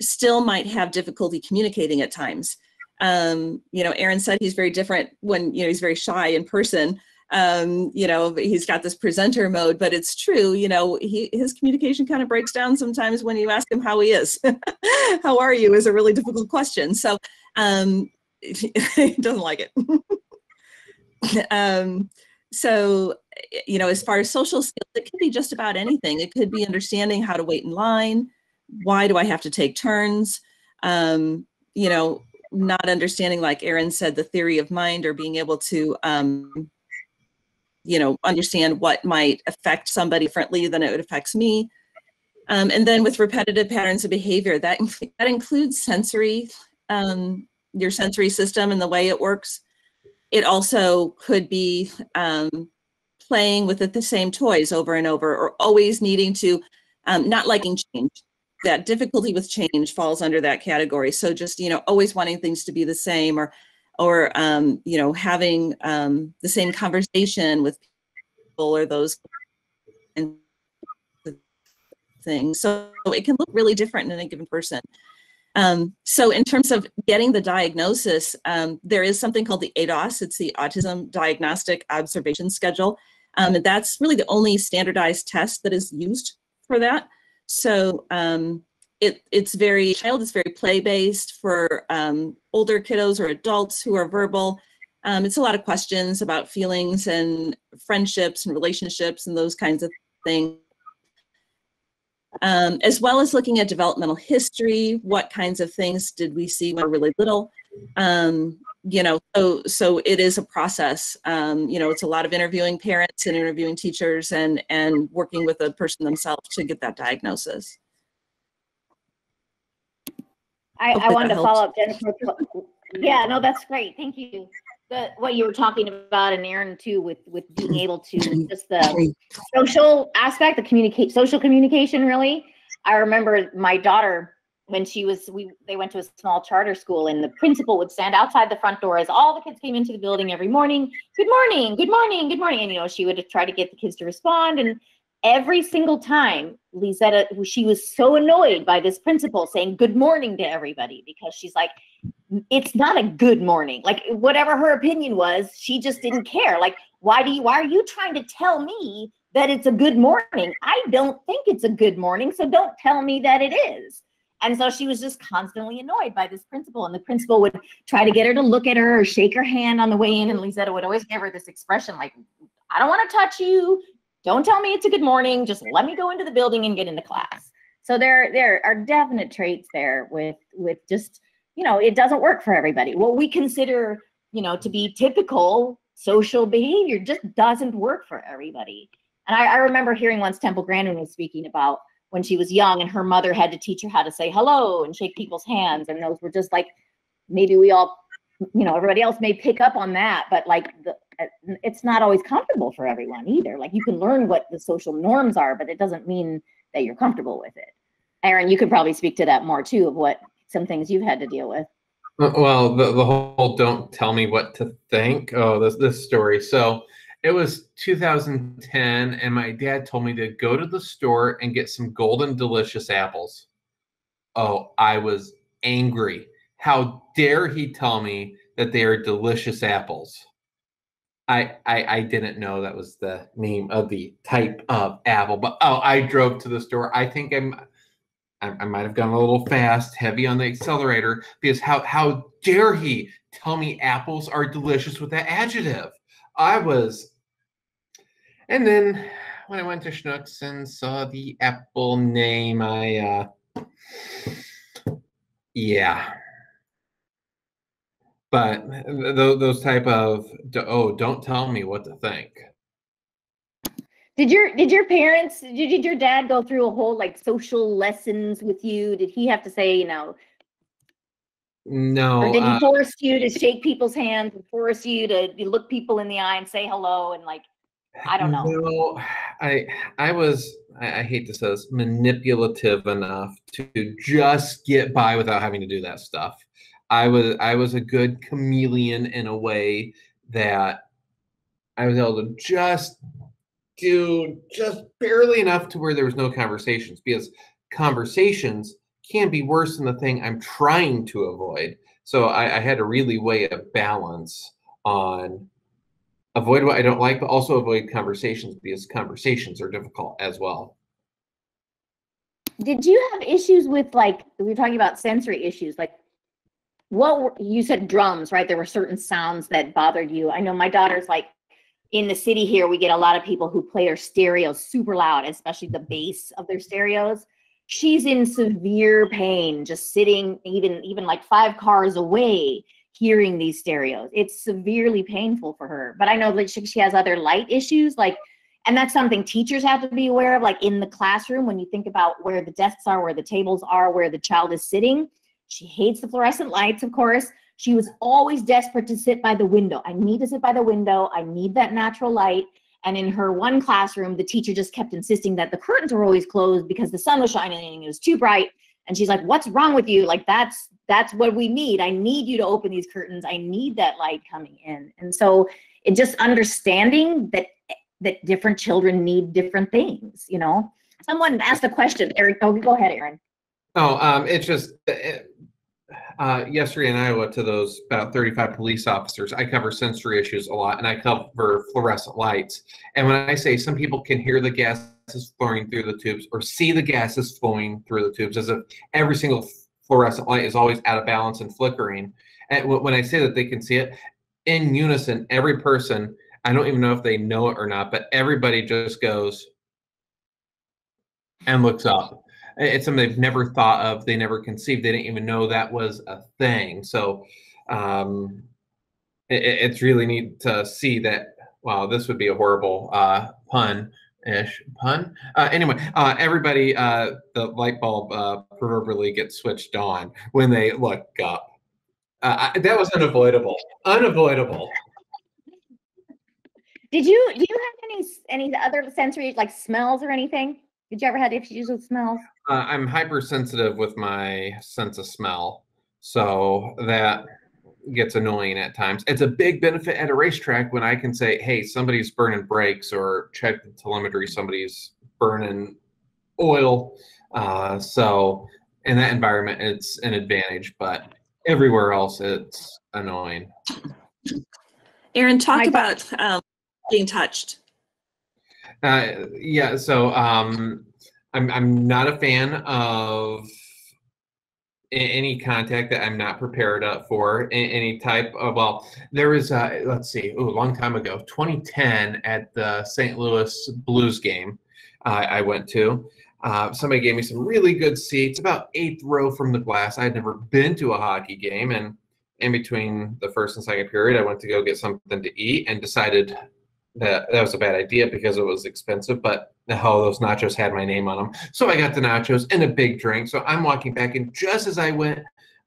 Speaker 6: still might have difficulty communicating at times. Um you know, Aaron said he's very different when, you know, he's very shy in person um you know he's got this presenter mode but it's true you know he his communication kind of breaks down sometimes when you ask him how he is [laughs] how are you is a really difficult question so um he [laughs] doesn't like it. [laughs] Um so you know as far as social skills it could be just about anything. It could be understanding how to wait in line. Why do i have to take turns? Um you know not understanding like Aaron said the theory of mind or being able to um you know understand what might affect somebody differently than it affects me. Um, and then with repetitive patterns of behavior that that includes sensory um, your sensory system and the way it works it also could be um, playing with the, same toys over and over, or always needing to, um, not liking change. That difficulty with change falls under that category. So just, you know, always wanting things to be the same or, or, um, you know, having, um, the same conversation with people or those and things. So it can look really different in a given person. Um, so in terms of getting the diagnosis, um, there is something called the ADOS. It's the Autism Diagnostic Observation Schedule. Um, and that's really the only standardized test that is used for that. So um, it, it's very, child is very play-based for um, older kiddos or adults who are verbal. Um, it's a lot of questions about feelings and friendships and relationships and those kinds of things um, as well as looking at developmental history. What kinds of things did we see when we were really little? Um, you know, so so it is a process. Um, you know, it's a lot of interviewing parents and interviewing teachers and and working with the person themselves to get that diagnosis.
Speaker 1: I, I wanted
Speaker 6: that
Speaker 1: to follow up, Jennifer. [laughs] Yeah, no, that's great. Thank you. The, what you were talking about and Aaron too, with, with being mm-hmm. able to, mm-hmm. just the social aspect, the communicate, social communication, really. I remember my daughter, when she was, we, they went to a small charter school and the principal would stand outside the front door as all the kids came into the building every morning. Good morning, good morning, good morning. And, you know, she would try to get the kids to respond. And every single time, Lisetta, she was so annoyed by this principal saying good morning to everybody because she's like, it's not a good morning. Like whatever her opinion was, she just didn't care. Like, why do you why are you trying to tell me that it's a good morning? I don't think it's a good morning, so don't tell me that it is. And so she was just constantly annoyed by this principal. And the principal would try to get her to look at her or shake her hand on the way in. And Lisetta would always give her this expression like, I don't want to touch you. Don't tell me it's a good morning. Just let me go into the building and get into class. So there, there are definite traits there with with just you know, it doesn't work for everybody. What we consider, you know, to be typical social behavior just doesn't work for everybody. And I, I remember hearing once Temple Grandin was speaking about when she was young and her mother had to teach her how to say hello and shake people's hands. And those were just like, maybe we all, you know, everybody else may pick up on that, but like the, it's not always comfortable for everyone either. Like you can learn what the social norms are, but it doesn't mean that you're comfortable with it. Aaron, you could probably speak to that more too of what some things you've had to deal with.
Speaker 2: Uh, Well, the, the whole don't tell me what to think. Oh, this this story. So it was 2010, and my dad told me to go to the store and get some golden delicious apples. Oh, I was angry. How dare he tell me that they are delicious apples? I, I I didn't know that was the name of the type of apple, but oh, I drove to the store. I think I'm I, I might have gone a little fast, heavy on the accelerator, because how how dare he tell me apples are delicious with that adjective? I was, and then when I went to Schnucks and saw the apple name, I uh, yeah. But th- th- those type of oh, don't tell me what to think.
Speaker 1: Did your did your parents did, did your dad go through a whole like social lessons with you? Did he have to say, you know,
Speaker 2: No,
Speaker 1: or did he
Speaker 2: uh,
Speaker 1: force you to shake people's hands and force you to look people in the eye and say hello and like I don't know.
Speaker 2: No, I I was I, I hate to say this manipulative enough to just get by without having to do that stuff. I was I was a good chameleon in a way that I was able to just do just barely enough to where there was no conversations because conversations can be worse than the thing I'm trying to avoid. So I, I had to really weigh a balance on avoid what I don't like, but also avoid conversations because conversations are difficult as well.
Speaker 1: Did you have issues with like we were talking about sensory issues? Like what were, you said drums, right? There were certain sounds that bothered you. I know my daughter's like in the city here, we get a lot of people who play their stereos super loud, especially the bass of their stereos. She's in severe pain just sitting even even like five cars away hearing these stereos. It's severely painful for her. But I know that she, she has other light issues like and that's something teachers have to be aware of like in the classroom when you think about where the desks are, where the tables are, where the child is sitting. She hates the fluorescent lights, of course. She was always desperate to sit by the window. I need to sit by the window. I need that natural light. And in her one classroom, the teacher just kept insisting that the curtains were always closed because the sun was shining and it was too bright. And she's like, "What's wrong with you? Like that's that's what we need. I need you to open these curtains. I need that light coming in." And so it just understanding that that different children need different things, you know. Someone asked a question. Eric, oh, go ahead, Aaron.
Speaker 2: Oh, um, it's just uh, yesterday in Iowa to those about 35 police officers. I cover sensory issues a lot, and I cover fluorescent lights. And when I say some people can hear the gases flowing through the tubes or see the gases flowing through the tubes, as if every single fluorescent light is always out of balance and flickering. And wh- when I say that they can see it in unison, every person. I don't even know if they know it or not, but everybody just goes and looks up it's something they've never thought of they never conceived they didn't even know that was a thing so um it, it's really neat to see that wow this would be a horrible uh pun ish pun uh anyway uh everybody uh the light bulb uh proverbially gets switched on when they look up uh, I, that was unavoidable unavoidable
Speaker 1: Did you do you have any any other sensory like smells or anything? Did you ever have issues with smells?
Speaker 2: Uh, I'm hypersensitive with my sense of smell, so that gets annoying at times. It's a big benefit at a racetrack when I can say, "Hey, somebody's burning brakes," or check the telemetry, somebody's burning oil. Uh, so in that environment, it's an advantage, but everywhere else, it's annoying.
Speaker 6: Aaron, talk
Speaker 1: My-
Speaker 6: about um, being touched.
Speaker 2: Uh, yeah, so um, I'm I'm not a fan of any contact that I'm not prepared up for. Any type of well, there was uh, let's see, ooh, a long time ago, 2010 at the St. Louis Blues game uh, I went to. Uh, somebody gave me some really good seats, about eighth row from the glass. I had never been to a hockey game, and in between the first and second period, I went to go get something to eat and decided that that was a bad idea because it was expensive. But hell, those nachos had my name on them, so I got the nachos and a big drink. So I'm walking back, and just as I went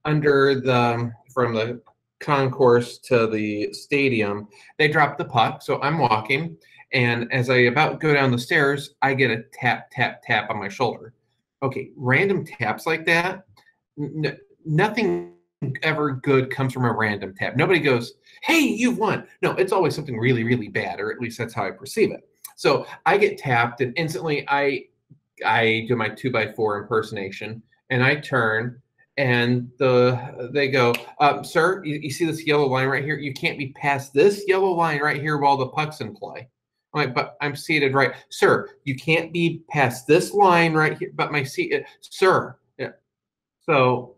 Speaker 2: under the from the concourse to the stadium, they dropped the puck. So I'm walking, and as I about go down the stairs, I get a tap, tap, tap on my shoulder. Okay, random taps like that. N- nothing ever good comes from a random tap. Nobody goes, "Hey, you've won." No, it's always something really, really bad, or at least that's how I perceive it. So I get tapped, and instantly I I do my two by four impersonation, and I turn, and the they go, um, "Sir, you, you see this yellow line right here? You can't be past this yellow line right here while the puck's in play." I'm like, but I'm seated right, sir. You can't be past this line right here. But my seat, uh, sir. Yeah. So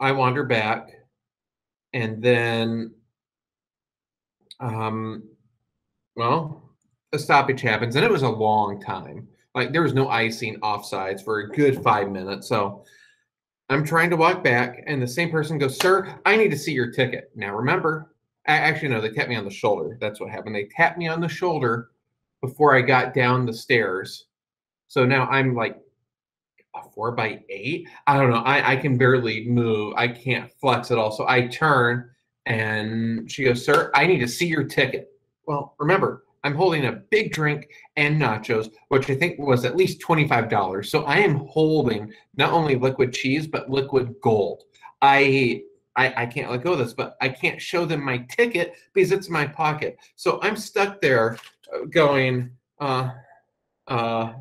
Speaker 2: I wander back, and then, um, well, a stoppage happens, and it was a long time. Like there was no icing offsides for a good five minutes. So I'm trying to walk back, and the same person goes, "Sir, I need to see your ticket." Now remember, I actually no, they tapped me on the shoulder. That's what happened. They tapped me on the shoulder before I got down the stairs. So now I'm like a four by eight. I don't know. I, I can barely move. I can't flex at all. So I turn and she goes, Sir, I need to see your ticket. Well, remember, I'm holding a big drink and nachos, which I think was at least $25. So I am holding not only liquid cheese, but liquid gold. I I, I can't let go of this, but I can't show them my ticket because it's in my pocket. So I'm stuck there uh, going, uh, uh,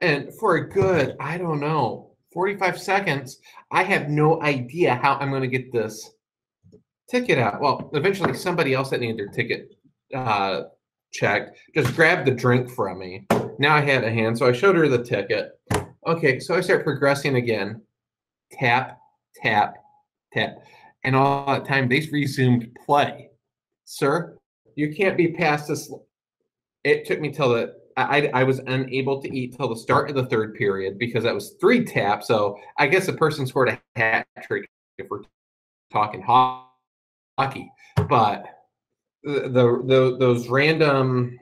Speaker 2: and for a good, I don't know, 45 seconds, I have no idea how I'm going to get this ticket out. Well, eventually somebody else that needed their ticket uh, checked just grabbed the drink from me. Now I had a hand, so I showed her the ticket. Okay, so I start progressing again. Tap, tap, tap. And all that time, they resumed play. Sir, you can't be past this. It took me till the I, I was unable to eat till the start of the third period because that was three taps. So I guess a person scored a hat trick if we're talking hockey. But the, the, those random,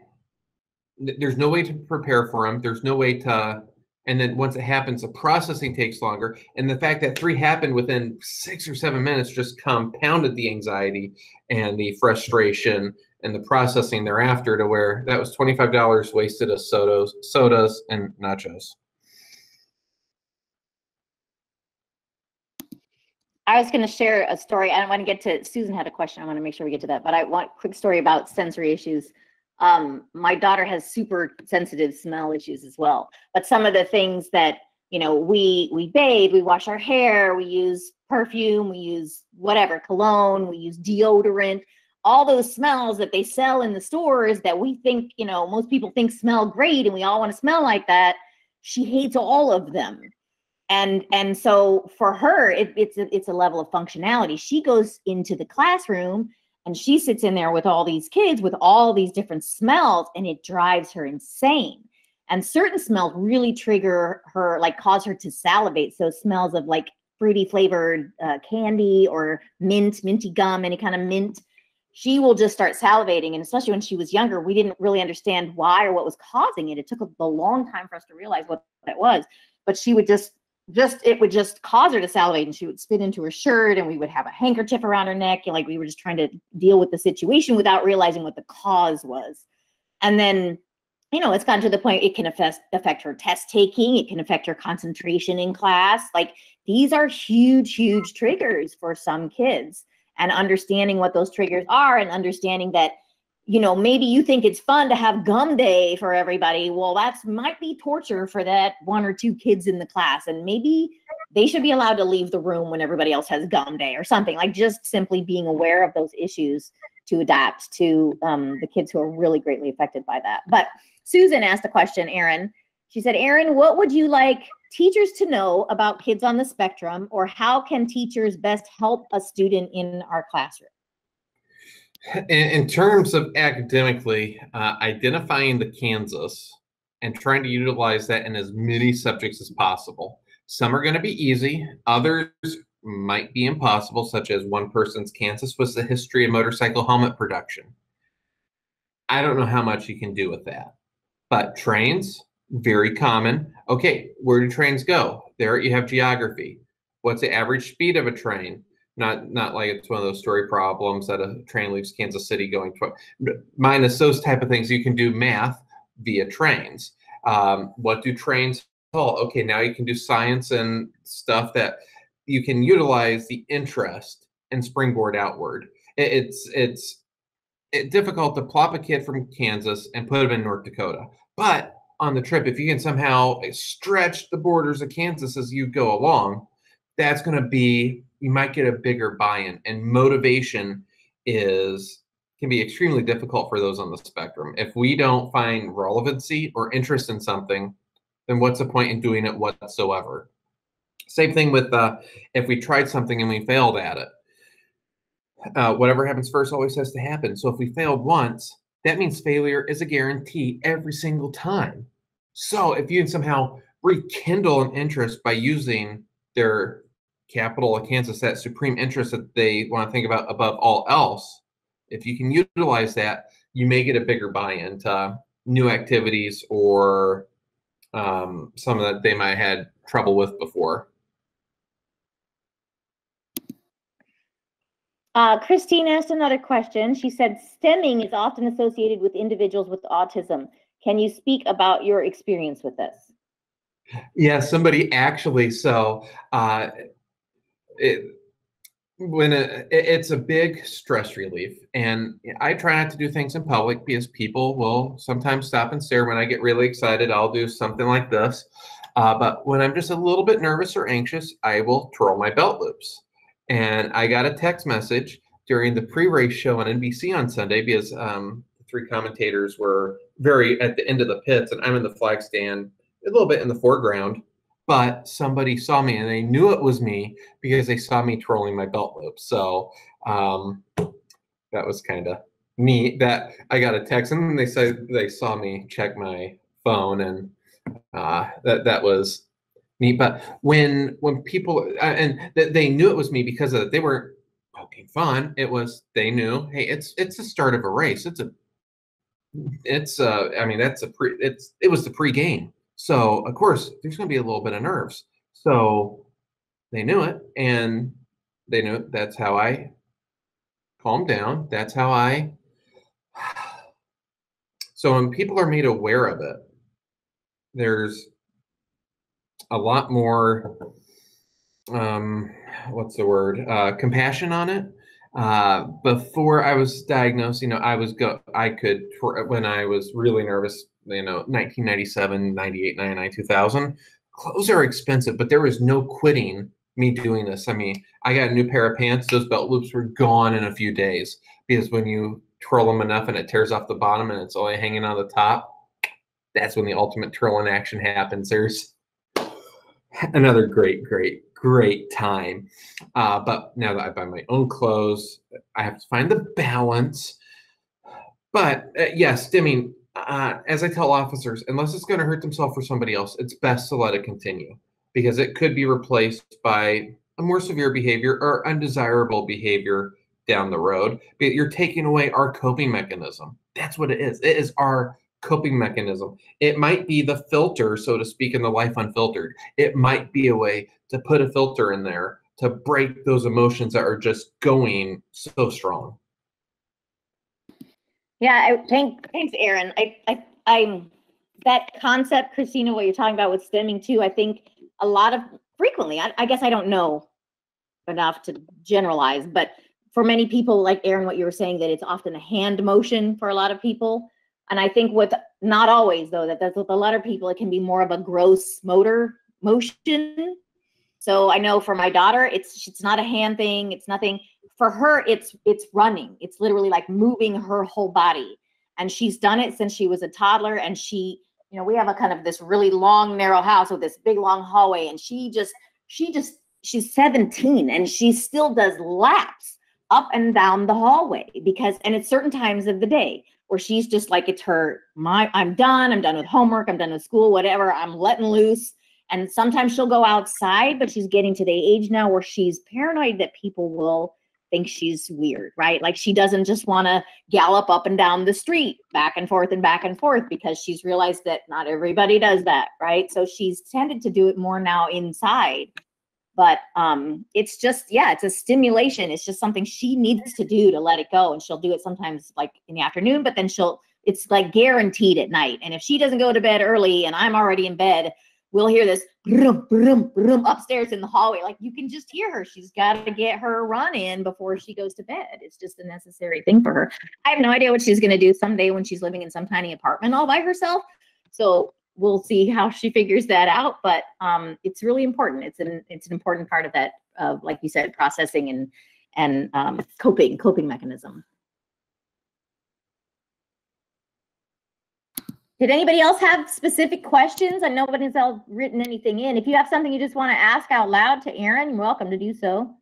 Speaker 2: there's no way to prepare for them. There's no way to And then once it happens, the processing takes longer. And the fact that three happened within six or seven minutes just compounded the anxiety and the frustration and the processing thereafter to where that was $25 wasted of sodas, sodas and nachos.
Speaker 1: I was going to share a story. I want to get to Susan had a question. I want to make sure we get to that, but I want quick story about sensory issues. Um, my daughter has super sensitive smell issues as well. But some of the things that you know, we we bathe, we wash our hair, we use perfume, we use whatever cologne, we use deodorant. All those smells that they sell in the stores that we think, you know, most people think smell great, and we all want to smell like that. She hates all of them. And and so for her it, it's a, it's a level of functionality. She goes into the classroom and she sits in there with all these kids with all these different smells and it drives her insane. And certain smells really trigger her like cause her to salivate. So smells of like fruity flavored uh, candy or mint minty gum any kind of mint she will just start salivating. And especially when she was younger we didn't really understand why or what was causing it. It took a, long time for us to realize what it was. But she would just just it would just cause her to salivate and she would spit into her shirt and we would have a handkerchief around her neck and like we were just trying to deal with the situation without realizing what the cause was. And then you know it's gotten to the point it can affect affect her test taking it can affect her concentration in class. Like these are huge huge triggers for some kids and understanding what those triggers are and understanding that you know, maybe you think it's fun to have gum day for everybody. Well, that's might be torture for that one or two kids in the class. And maybe they should be allowed to leave the room when everybody else has gum day or something like just simply being aware of those issues to adapt to um, the kids who are really greatly affected by that. But Susan asked a question, Aaron. She said, Aaron, what would you like teachers to know about kids on the spectrum, or how can teachers best help a student in our classroom?
Speaker 2: In, in terms of academically, uh, identifying the Kansas and trying to utilize that in as many subjects as possible. Some are going to be easy, others might be impossible, such as one person's Kansas was the history of motorcycle helmet production. I don't know how much you can do with that. But trains, very common. Okay, where do trains go? There you have geography. What's the average speed of a train? not not like it's one of those story problems that a train leaves Kansas City going to minus those type of things. You can do math via trains. Um, what do trains call? Okay, now you can do science and stuff that you can utilize the interest and springboard outward. It, it's it's it, difficult to plop a kid from Kansas and put him in North Dakota, but on the trip, if you can somehow stretch the borders of Kansas as you go along, that's going to be you might get a bigger buy-in and motivation is can be extremely difficult for those on the spectrum. If we don't find relevancy or interest in something then what's the point in doing it whatsoever? Same thing with uh, if we tried something and we failed at it. Uh, whatever happens first always has to happen. So if we failed once that means failure is a guarantee every single time so if you can somehow rekindle an interest by using their capital of Kansas, that supreme interest that they want to think about above all else, if you can utilize that, you may get a bigger buy-in to new activities or um, some of that they might have had trouble with before.
Speaker 1: Uh, Christine asked another question. She said, stimming is often associated with individuals with autism. Can you speak about your experience with this?
Speaker 2: Yeah, somebody actually. So uh, it when it, it's a big stress relief and i try not to do things in public because people will sometimes stop and stare when i get really excited i'll do something like this uh, but when i'm just a little bit nervous or anxious i will twirl my belt loops and i got a text message during the pre-race show on nbc on sunday because um, the three commentators were very at the end of the pits and i'm in the flag stand a little bit in the foreground but somebody saw me and they knew it was me because they saw me twirling my belt loop. So um, that was kind of neat that I got a text and they said they saw me check my phone and uh, that that was neat. But when when people uh, and th- they knew it was me because of, they were poking fun. It was they knew hey it's it's the start of a race. It's a it's uh I mean that's a pre it's it was the pre-game So of course, there's going to be a little bit of nerves. So they knew it, and they knew it. that's how I calm down. That's how I. [sighs] So when people are made aware of it, there's a lot more. Um, what's the word? Uh, compassion on it. Uh, before I was diagnosed, you know, I was go. I could when I was really nervous. You know, 1997, 98, 99, 2000. Clothes are expensive, but there was no quitting me doing this. I mean, I got a new pair of pants. Those belt loops were gone in a few days because when you twirl them enough and it tears off the bottom and it's only hanging on the top, that's when the ultimate twirl in action happens. There's another great, great, great time. Uh, but now that I buy my own clothes, I have to find the balance. But uh, yes, stimming, uh, as I tell officers, unless it's going to hurt themselves or somebody else, it's best to let it continue because it could be replaced by a more severe behavior or undesirable behavior down the road. But you're taking away our coping mechanism. That's what it is. It is our coping mechanism. It might be the filter, so to speak, in the life unfiltered. It might be a way to put a filter in there to break those emotions that are just going so strong.
Speaker 1: Yeah, I think thanks, Aaron. I, I, I'm that concept, Christina, what you're talking about with stimming too. I think a lot of frequently, I, I guess I don't know enough to generalize, but for many people, like Aaron, what you were saying, that it's often a hand motion for a lot of people. And I think with not always though, that that's with a lot of people, it can be more of a gross motor motion. So I know for my daughter, it's it's not a hand thing. It's nothing. For her, it's it's running. It's literally like moving her whole body. And she's done it since she was a toddler. And she, you know, we have a kind of this really long, narrow house with this big long hallway. And she just, she just, she's 17 and she still does laps up and down the hallway because and it's certain times of the day where she's just like it's her my I'm done, I'm done with homework, I'm done with school, whatever, I'm letting loose. And sometimes she'll go outside, but she's getting to the age now where she's paranoid that people will think she's weird, right? Like she doesn't just want to gallop up and down the street back and forth and back and forth because she's realized that not everybody does that, right? So she's tended to do it more now inside but um it's just yeah it's a stimulation. It's just something she needs to do to let it go and she'll do it sometimes like in the afternoon but then she'll it's like guaranteed at night. And if she doesn't go to bed early and i'm already in bed we'll hear this brum, brum, brum, upstairs in the hallway. Like you can just hear her. She's got to get her run in before she goes to bed. It's just a necessary thing for her. I have no idea what she's going to do someday when she's living in some tiny apartment all by herself. So we'll see how she figures that out. But um, it's really important. It's an it's an important part of that, uh, like you said, processing and and um, coping coping mechanism. Did anybody else have specific questions? I know nobody's else written anything in. If you have something you just want to ask out loud to Aaron, you're welcome to do so.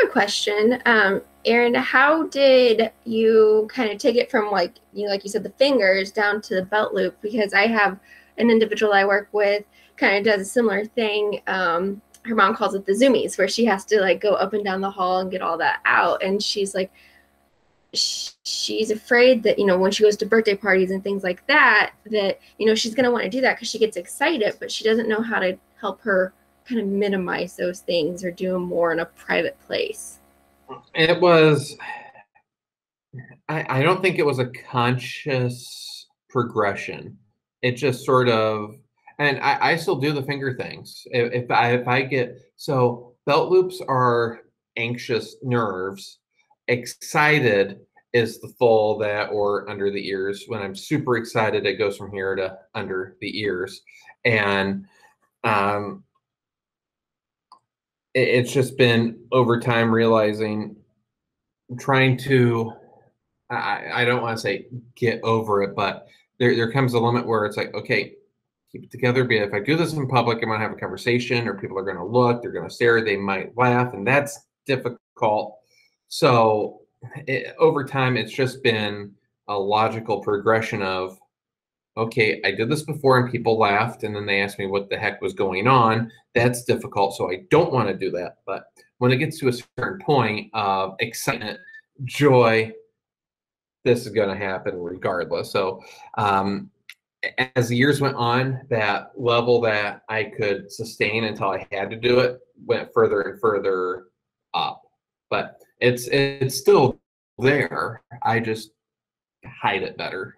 Speaker 7: Have a question. Um, Aaron, how did you kind of take it from like you know, like you said the fingers down to the belt loop? Because I have an individual I work with kind of does a similar thing. Um, her mom calls it the zoomies, where she has to like go up and down the hall and get all that out, and she's like, she's afraid that you know when she goes to birthday parties and things like that, that you know she's gonna want to do that because she gets excited, but she doesn't know how to help her kind of minimize those things or do them more in a private place.
Speaker 2: It was. I, I don't think it was a conscious progression. It just sort of, and I, I still do the finger things. If, if I if I get so belt loops are anxious nerves. Excited is the full that or under the ears. When I'm super excited, it goes from here to under the ears, and um, it's just been over time realizing trying to I, I don't want to say get over it, but there, there comes a limit where it's like, okay, keep it together. But if I do this in public, I'm gonna have a conversation, or people are gonna look, they're gonna stare, they might laugh, and that's difficult. So it, over time, it's just been a logical progression of okay, I did this before and people laughed and then they asked me what the heck was going on. That's difficult. So I don't want to do that. But when it gets to a certain point of excitement, joy, this is going to happen regardless. So um, as the years went on, that level that I could sustain until I had to do it went further and further up. But it's it's still there. I just hide it better.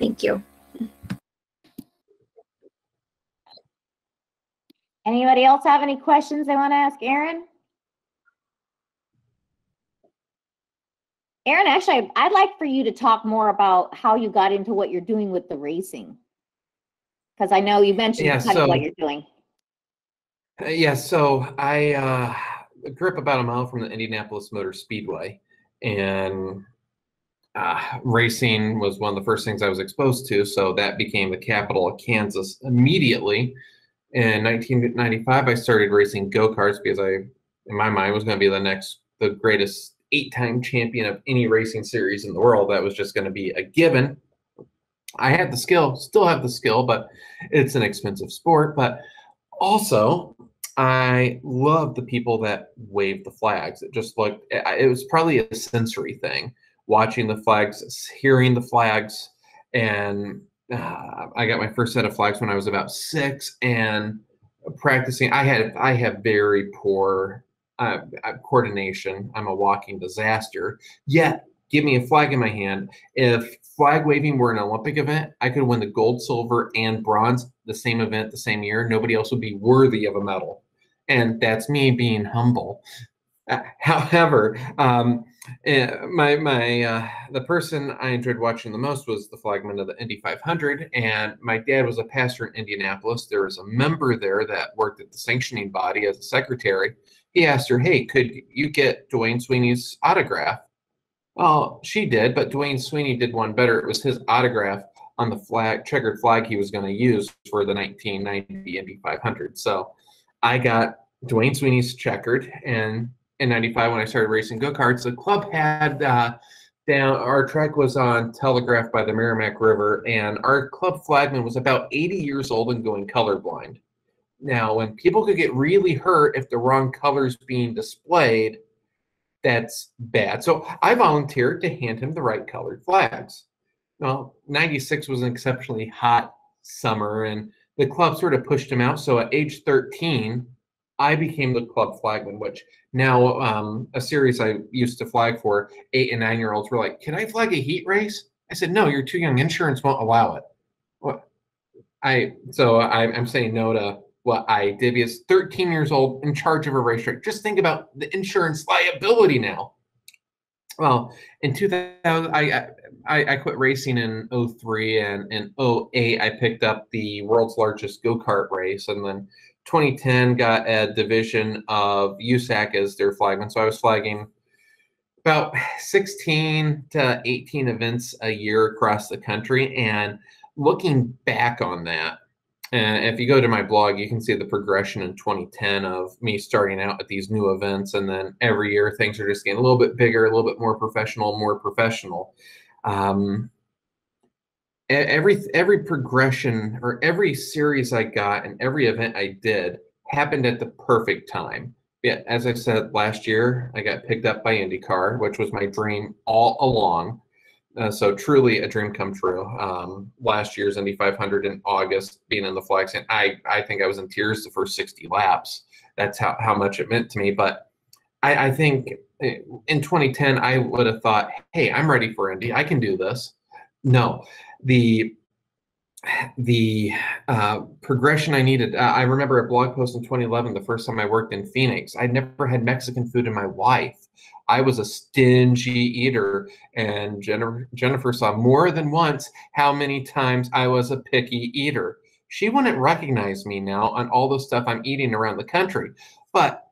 Speaker 7: Thank you.
Speaker 1: Anybody else have any questions they want to ask Aaron? Aaron, actually, I'd like for you to talk more about how you got into what you're doing with the racing. Because I know you mentioned
Speaker 2: Yeah,
Speaker 1: kind of what you're doing.
Speaker 2: Uh, Yeah, so I uh, grew up about a mile from the Indianapolis Motor Speedway, and uh, racing was one of the first things I was exposed to. So that became the capital of Kansas immediately. In 1995, I started racing go karts because I, in my mind, was going to be the next, the greatest eight-time champion of any racing series in the world. That was just going to be a given. I had the skill, still have the skill, but it's an expensive sport. But also, I love the people that wave the flags. It just looked, it was probably a sensory thing, watching the flags, hearing the flags. And uh, I got my first set of flags when I was about six and practicing. I had, I have very poor uh, uh, coordination. I'm a walking disaster. Yet, give me a flag in my hand. If flag waving were an Olympic event, I could win the gold, silver, and bronze the same event the same year. Nobody else would be worthy of a medal. And that's me being humble. Uh, however, um, my my uh, the person I enjoyed watching the most was the flagman of the Indy 500, and my dad was a pastor in Indianapolis. There was a member there that worked at the sanctioning body as a secretary. He asked her, "Hey, could you get Duane Sweeney's autograph?" Well, she did, but Duane Sweeney did one better. It was his autograph on the flag, checkered flag he was going to use for the 1990 Indy 500. So I got Duane Sweeney's checkered, and in '95 when I started racing go karts, the club had uh, down our track was on Telegraph by the Meramec River, and our club flagman was about 80 years old and going colorblind. Now, when people could get really hurt if the wrong colors being displayed, that's bad. So I volunteered to hand him the right colored flags. Well, 96 was an exceptionally hot summer, and the club sort of pushed him out. So at age 13, I became the club flagman, which now um, a series I used to flag for, eight and nine year olds were like, Can I flag a heat race? I said, No, you're too young. Insurance won't allow it. What? I so I, I'm saying no to what I did because 13 years old in charge of a racetrack. Just think about the insurance liability now. Well, in 2000, I I, I quit racing in 03 and in 08 I picked up the world's largest go kart race, and then 2010 got a division of USAC as their flagman. So I was flagging about 16 to 18 events a year across the country, and looking back on that, and if you go to my blog, you can see the progression in 2010 of me starting out at these new events. And then every year things are just getting a little bit bigger, a little bit more professional, more professional. Um, every every progression or every series I got and every event I did happened at the perfect time. Yeah, as I said last year, I got picked up by IndyCar, which was my dream all along. Uh, so truly a dream come true. Um, last year's Indy 500 in August, being in the flag stand, I I think I was in tears the first 60 laps. That's how how much it meant to me. But I, I think eh, in 2010 I would have thought, hey, I'm ready for Indy. I can do this. No, the the uh, progression I needed. Uh, I remember a blog post in 2011, the first time I worked in Phoenix. I'd never had Mexican food in my life. I was a stingy eater, and Jennifer, Jennifer saw more than once how many times I was a picky eater. She wouldn't recognize me now on all the stuff I'm eating around the country, but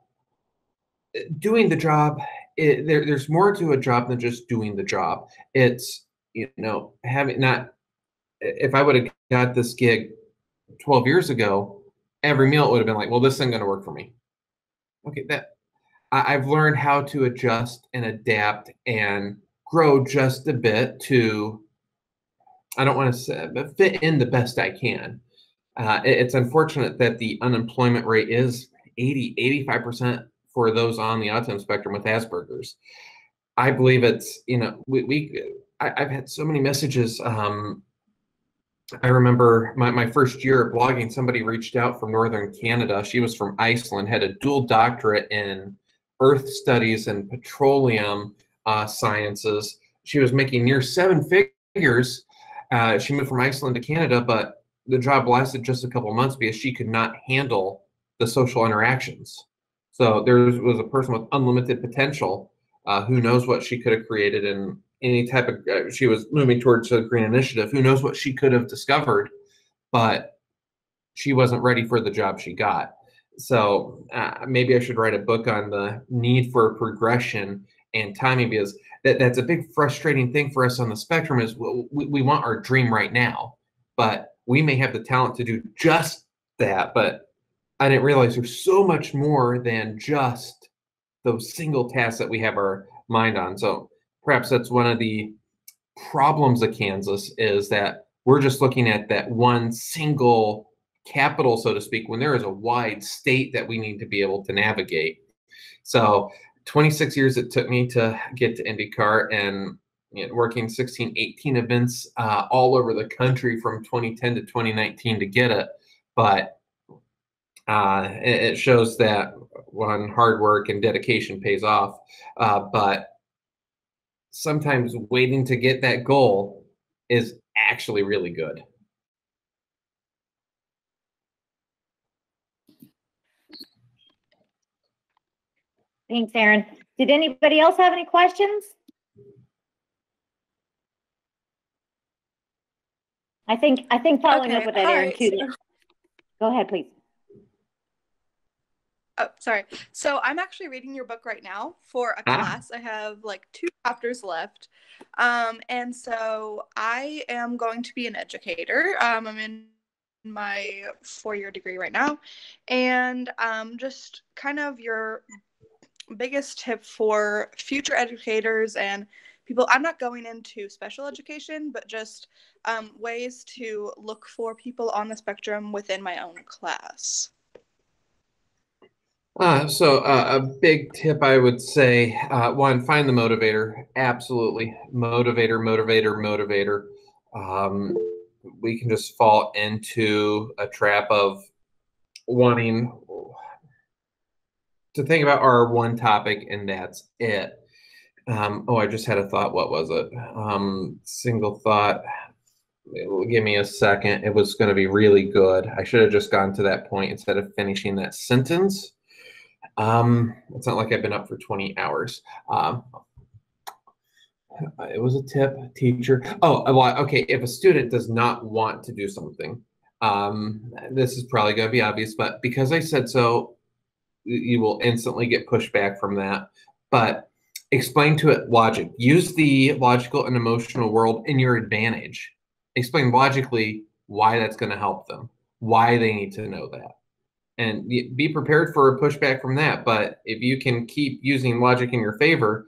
Speaker 2: uh, doing the job, it, there, there's more to a job than just doing the job. It's you know having not. If I would have got this gig 12 years ago, every meal it would have been like, well, this isn't going to work for me. Okay, that I- I've learned how to adjust and adapt and grow just a bit to, I don't want to say, but fit in the best I can. Uh, it- it's unfortunate that the unemployment rate is 80, 85% for those on the autism spectrum with Asperger's. I believe it's you know we, we I, I've had so many messages. Um, I remember my, my first year of blogging, somebody reached out from Northern Canada. She was from Iceland, had a dual doctorate in earth studies and petroleum uh, sciences. She was making near seven figures. Uh, she moved from Iceland to Canada, but the job lasted just a couple months because she could not handle the social interactions. So there was a person with unlimited potential. Uh, who knows what she could have created in any type of? Uh, she was moving towards a green initiative. Who knows what she could have discovered, but she wasn't ready for the job she got. So uh, maybe I should write a book on the need for progression and timing because that, that's a big frustrating thing for us on the spectrum is we, we want our dream right now, but we may have the talent to do just that, but I didn't realize there's so much more than just those single tasks that we have our mind on. So perhaps that's one of the problems of Kansas is that we're just looking at that one single capital, so to speak, when there is a wide state that we need to be able to navigate. So 26 years it took me to get to IndyCar and you know, working 16, 18 events uh, all over the country from 2010 to 2019 to get it. But uh, it, shows that one hard work and dedication pays off. Uh, but sometimes waiting to get that goal is actually really good.
Speaker 1: Thanks, Aaron. Did anybody else have any questions? I think I think following
Speaker 8: okay,
Speaker 1: up with that, Aaron,
Speaker 8: right.
Speaker 1: too. Go ahead, please.
Speaker 8: Oh, sorry. So I'm actually reading your book right now for a
Speaker 2: Ah.
Speaker 8: class. I have like two chapters left. Um, and so I am going to be an educator. Um, I'm in my four year degree right now. And um, just kind of your biggest tip for future educators and people. I'm not going into special education, but just um, ways to look for people on the spectrum within my own class.
Speaker 2: Uh, so uh, a big tip I would say, uh, one, find the motivator. Absolutely, motivator, motivator, motivator. Um, we can just fall into a trap of wanting to think about our one topic and that's it. Um, oh, I just had a thought. What was it? Um, single thought. Give me a second. It was going to be really good. I should have just gone to that point instead of finishing that sentence. Um, it's not like I've been up for 20 hours. Um, it was a tip, teacher. Oh, well, okay. If a student does not want to do something, um, this is probably going to be obvious, but because I said so, you will instantly get pushback from that. But explain to it logic. Use the logical and emotional world in your advantage. Explain logically why that's going to help them, why they need to know that and be prepared for a pushback from that. But if you can keep using logic in your favor,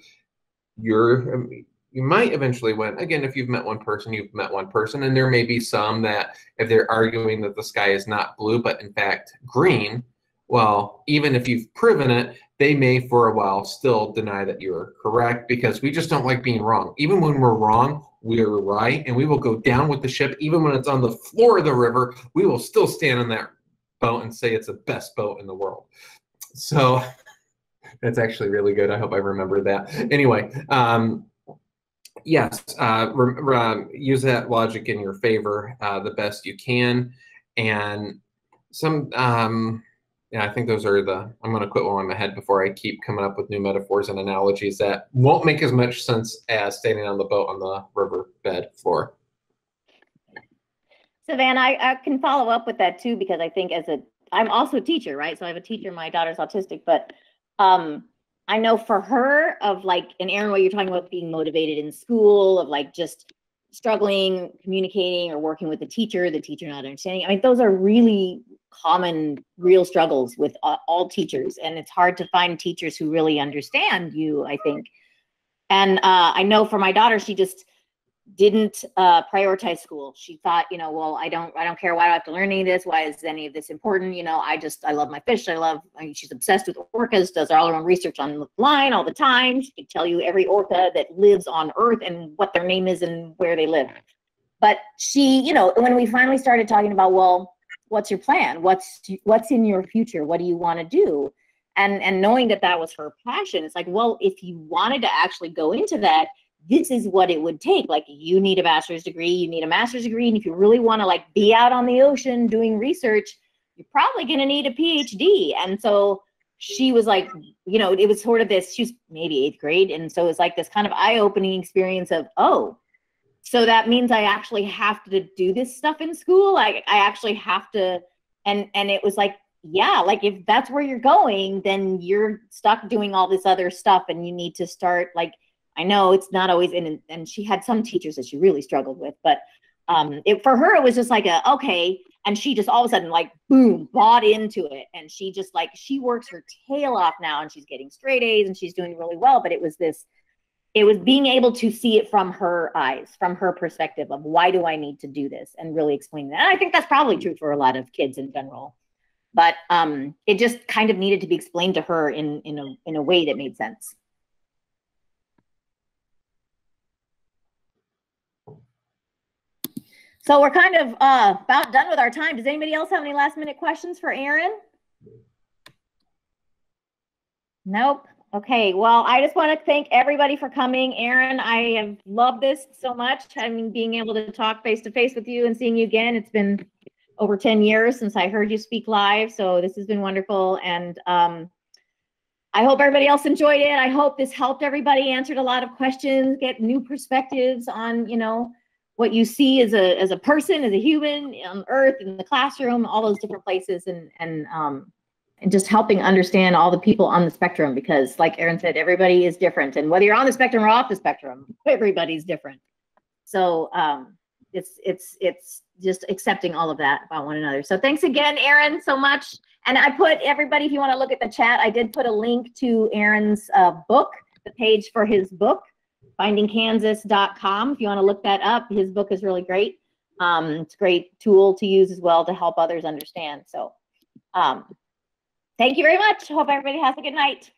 Speaker 2: you're um, you might eventually win. Again, if you've met one person, you've met one person, and there may be some that if they're arguing that the sky is not blue but in fact green, well, even if you've proven it, they may for a while still deny that you're correct because we just don't like being wrong. Even when we're wrong, we're right, and we will go down with the ship. Even when it's on the floor of the river, we will still stand on that boat and say it's the best boat in the world. So [laughs] that's actually really good. I hope I remember that. Anyway, um, yes, uh, re- use that logic in your favor uh, the best you can. And some, um, yeah, I think those are the, I'm going to quit while I'm ahead before I keep coming up with new metaphors and analogies that won't make as much sense as standing on the boat on the riverbed floor.
Speaker 1: So Van, I, I can follow up with that too, because I think as a, I'm also a teacher, right? So I have a teacher, my daughter's autistic, but um, I know for her of like, and Aaron, what you're talking about being motivated in school, of like just struggling, communicating or working with the teacher, the teacher not understanding. I mean, those are really common, real struggles with all, all teachers. And it's hard to find teachers who really understand you, I think. And uh, I know for my daughter, she just, didn't uh, prioritize school. She thought, you know, well, I don't, I don't care. Why do I have to learn any of this? Why is any of this important? You know, I just, I love my fish. I love. I mean, she's obsessed with orcas. Does all her own research online all the time. She could tell you every orca that lives on Earth and what their name is and where they live. But she, you know, when we finally started talking about, well, what's your plan? What's what's in your future? What do you want to do? And and knowing that that was her passion, it's like, well, if you wanted to actually go into that this is what it would take. Like you need a bachelor's degree, you need a master's degree, and if you really want to like be out on the ocean doing research, you're probably going to need a PhD. And so she was like, you know, it was sort of this. She was maybe eighth grade, and so it was like this kind of eye-opening experience of, oh, so that means I actually have to do this stuff in school. Like I actually have to, and and it was like, yeah, like if that's where you're going, then you're stuck doing all this other stuff, and you need to start like I know it's not always in, and she had some teachers that she really struggled with, but um, it, for her, it was just like a, okay. And she just all of a sudden like, boom, bought into it. And she just like, she works her tail off now and she's getting straight A's and she's doing really well. But it was this, it was being able to see it from her eyes, from her perspective of why do I need to do this and really explain that. And I think that's probably true for a lot of kids in general. But um, it just kind of needed to be explained to her in in a in a way that made sense. So we're kind of uh, about done with our time. Does anybody else have any last minute questions for Aaron? Nope. Okay. Well, I just want to thank everybody for coming. Aaron, I have loved this so much. I mean, being able to talk face to face with you and seeing you again. It's been over 10 years since I heard you speak live. So this has been wonderful. And um, I hope everybody else enjoyed it. I hope this helped everybody, answered a lot of questions, get new perspectives on, you know, what you see as a as a person, as a human on Earth, in the classroom, all those different places, and and um, and just helping understand all the people on the spectrum because, like Aaron said, everybody is different, and whether you're on the spectrum or off the spectrum, everybody's different. So um, it's it's it's just accepting all of that about one another. So thanks again, Aaron, so much. And I put everybody, if you want to look at the chat, I did put a link to Aaron's uh, book, the page for his book findingkansas.com. If you want to look that up, his book is really great. Um, it's a great tool to use as well to help others understand. So um, thank you very much. Hope everybody has a good night.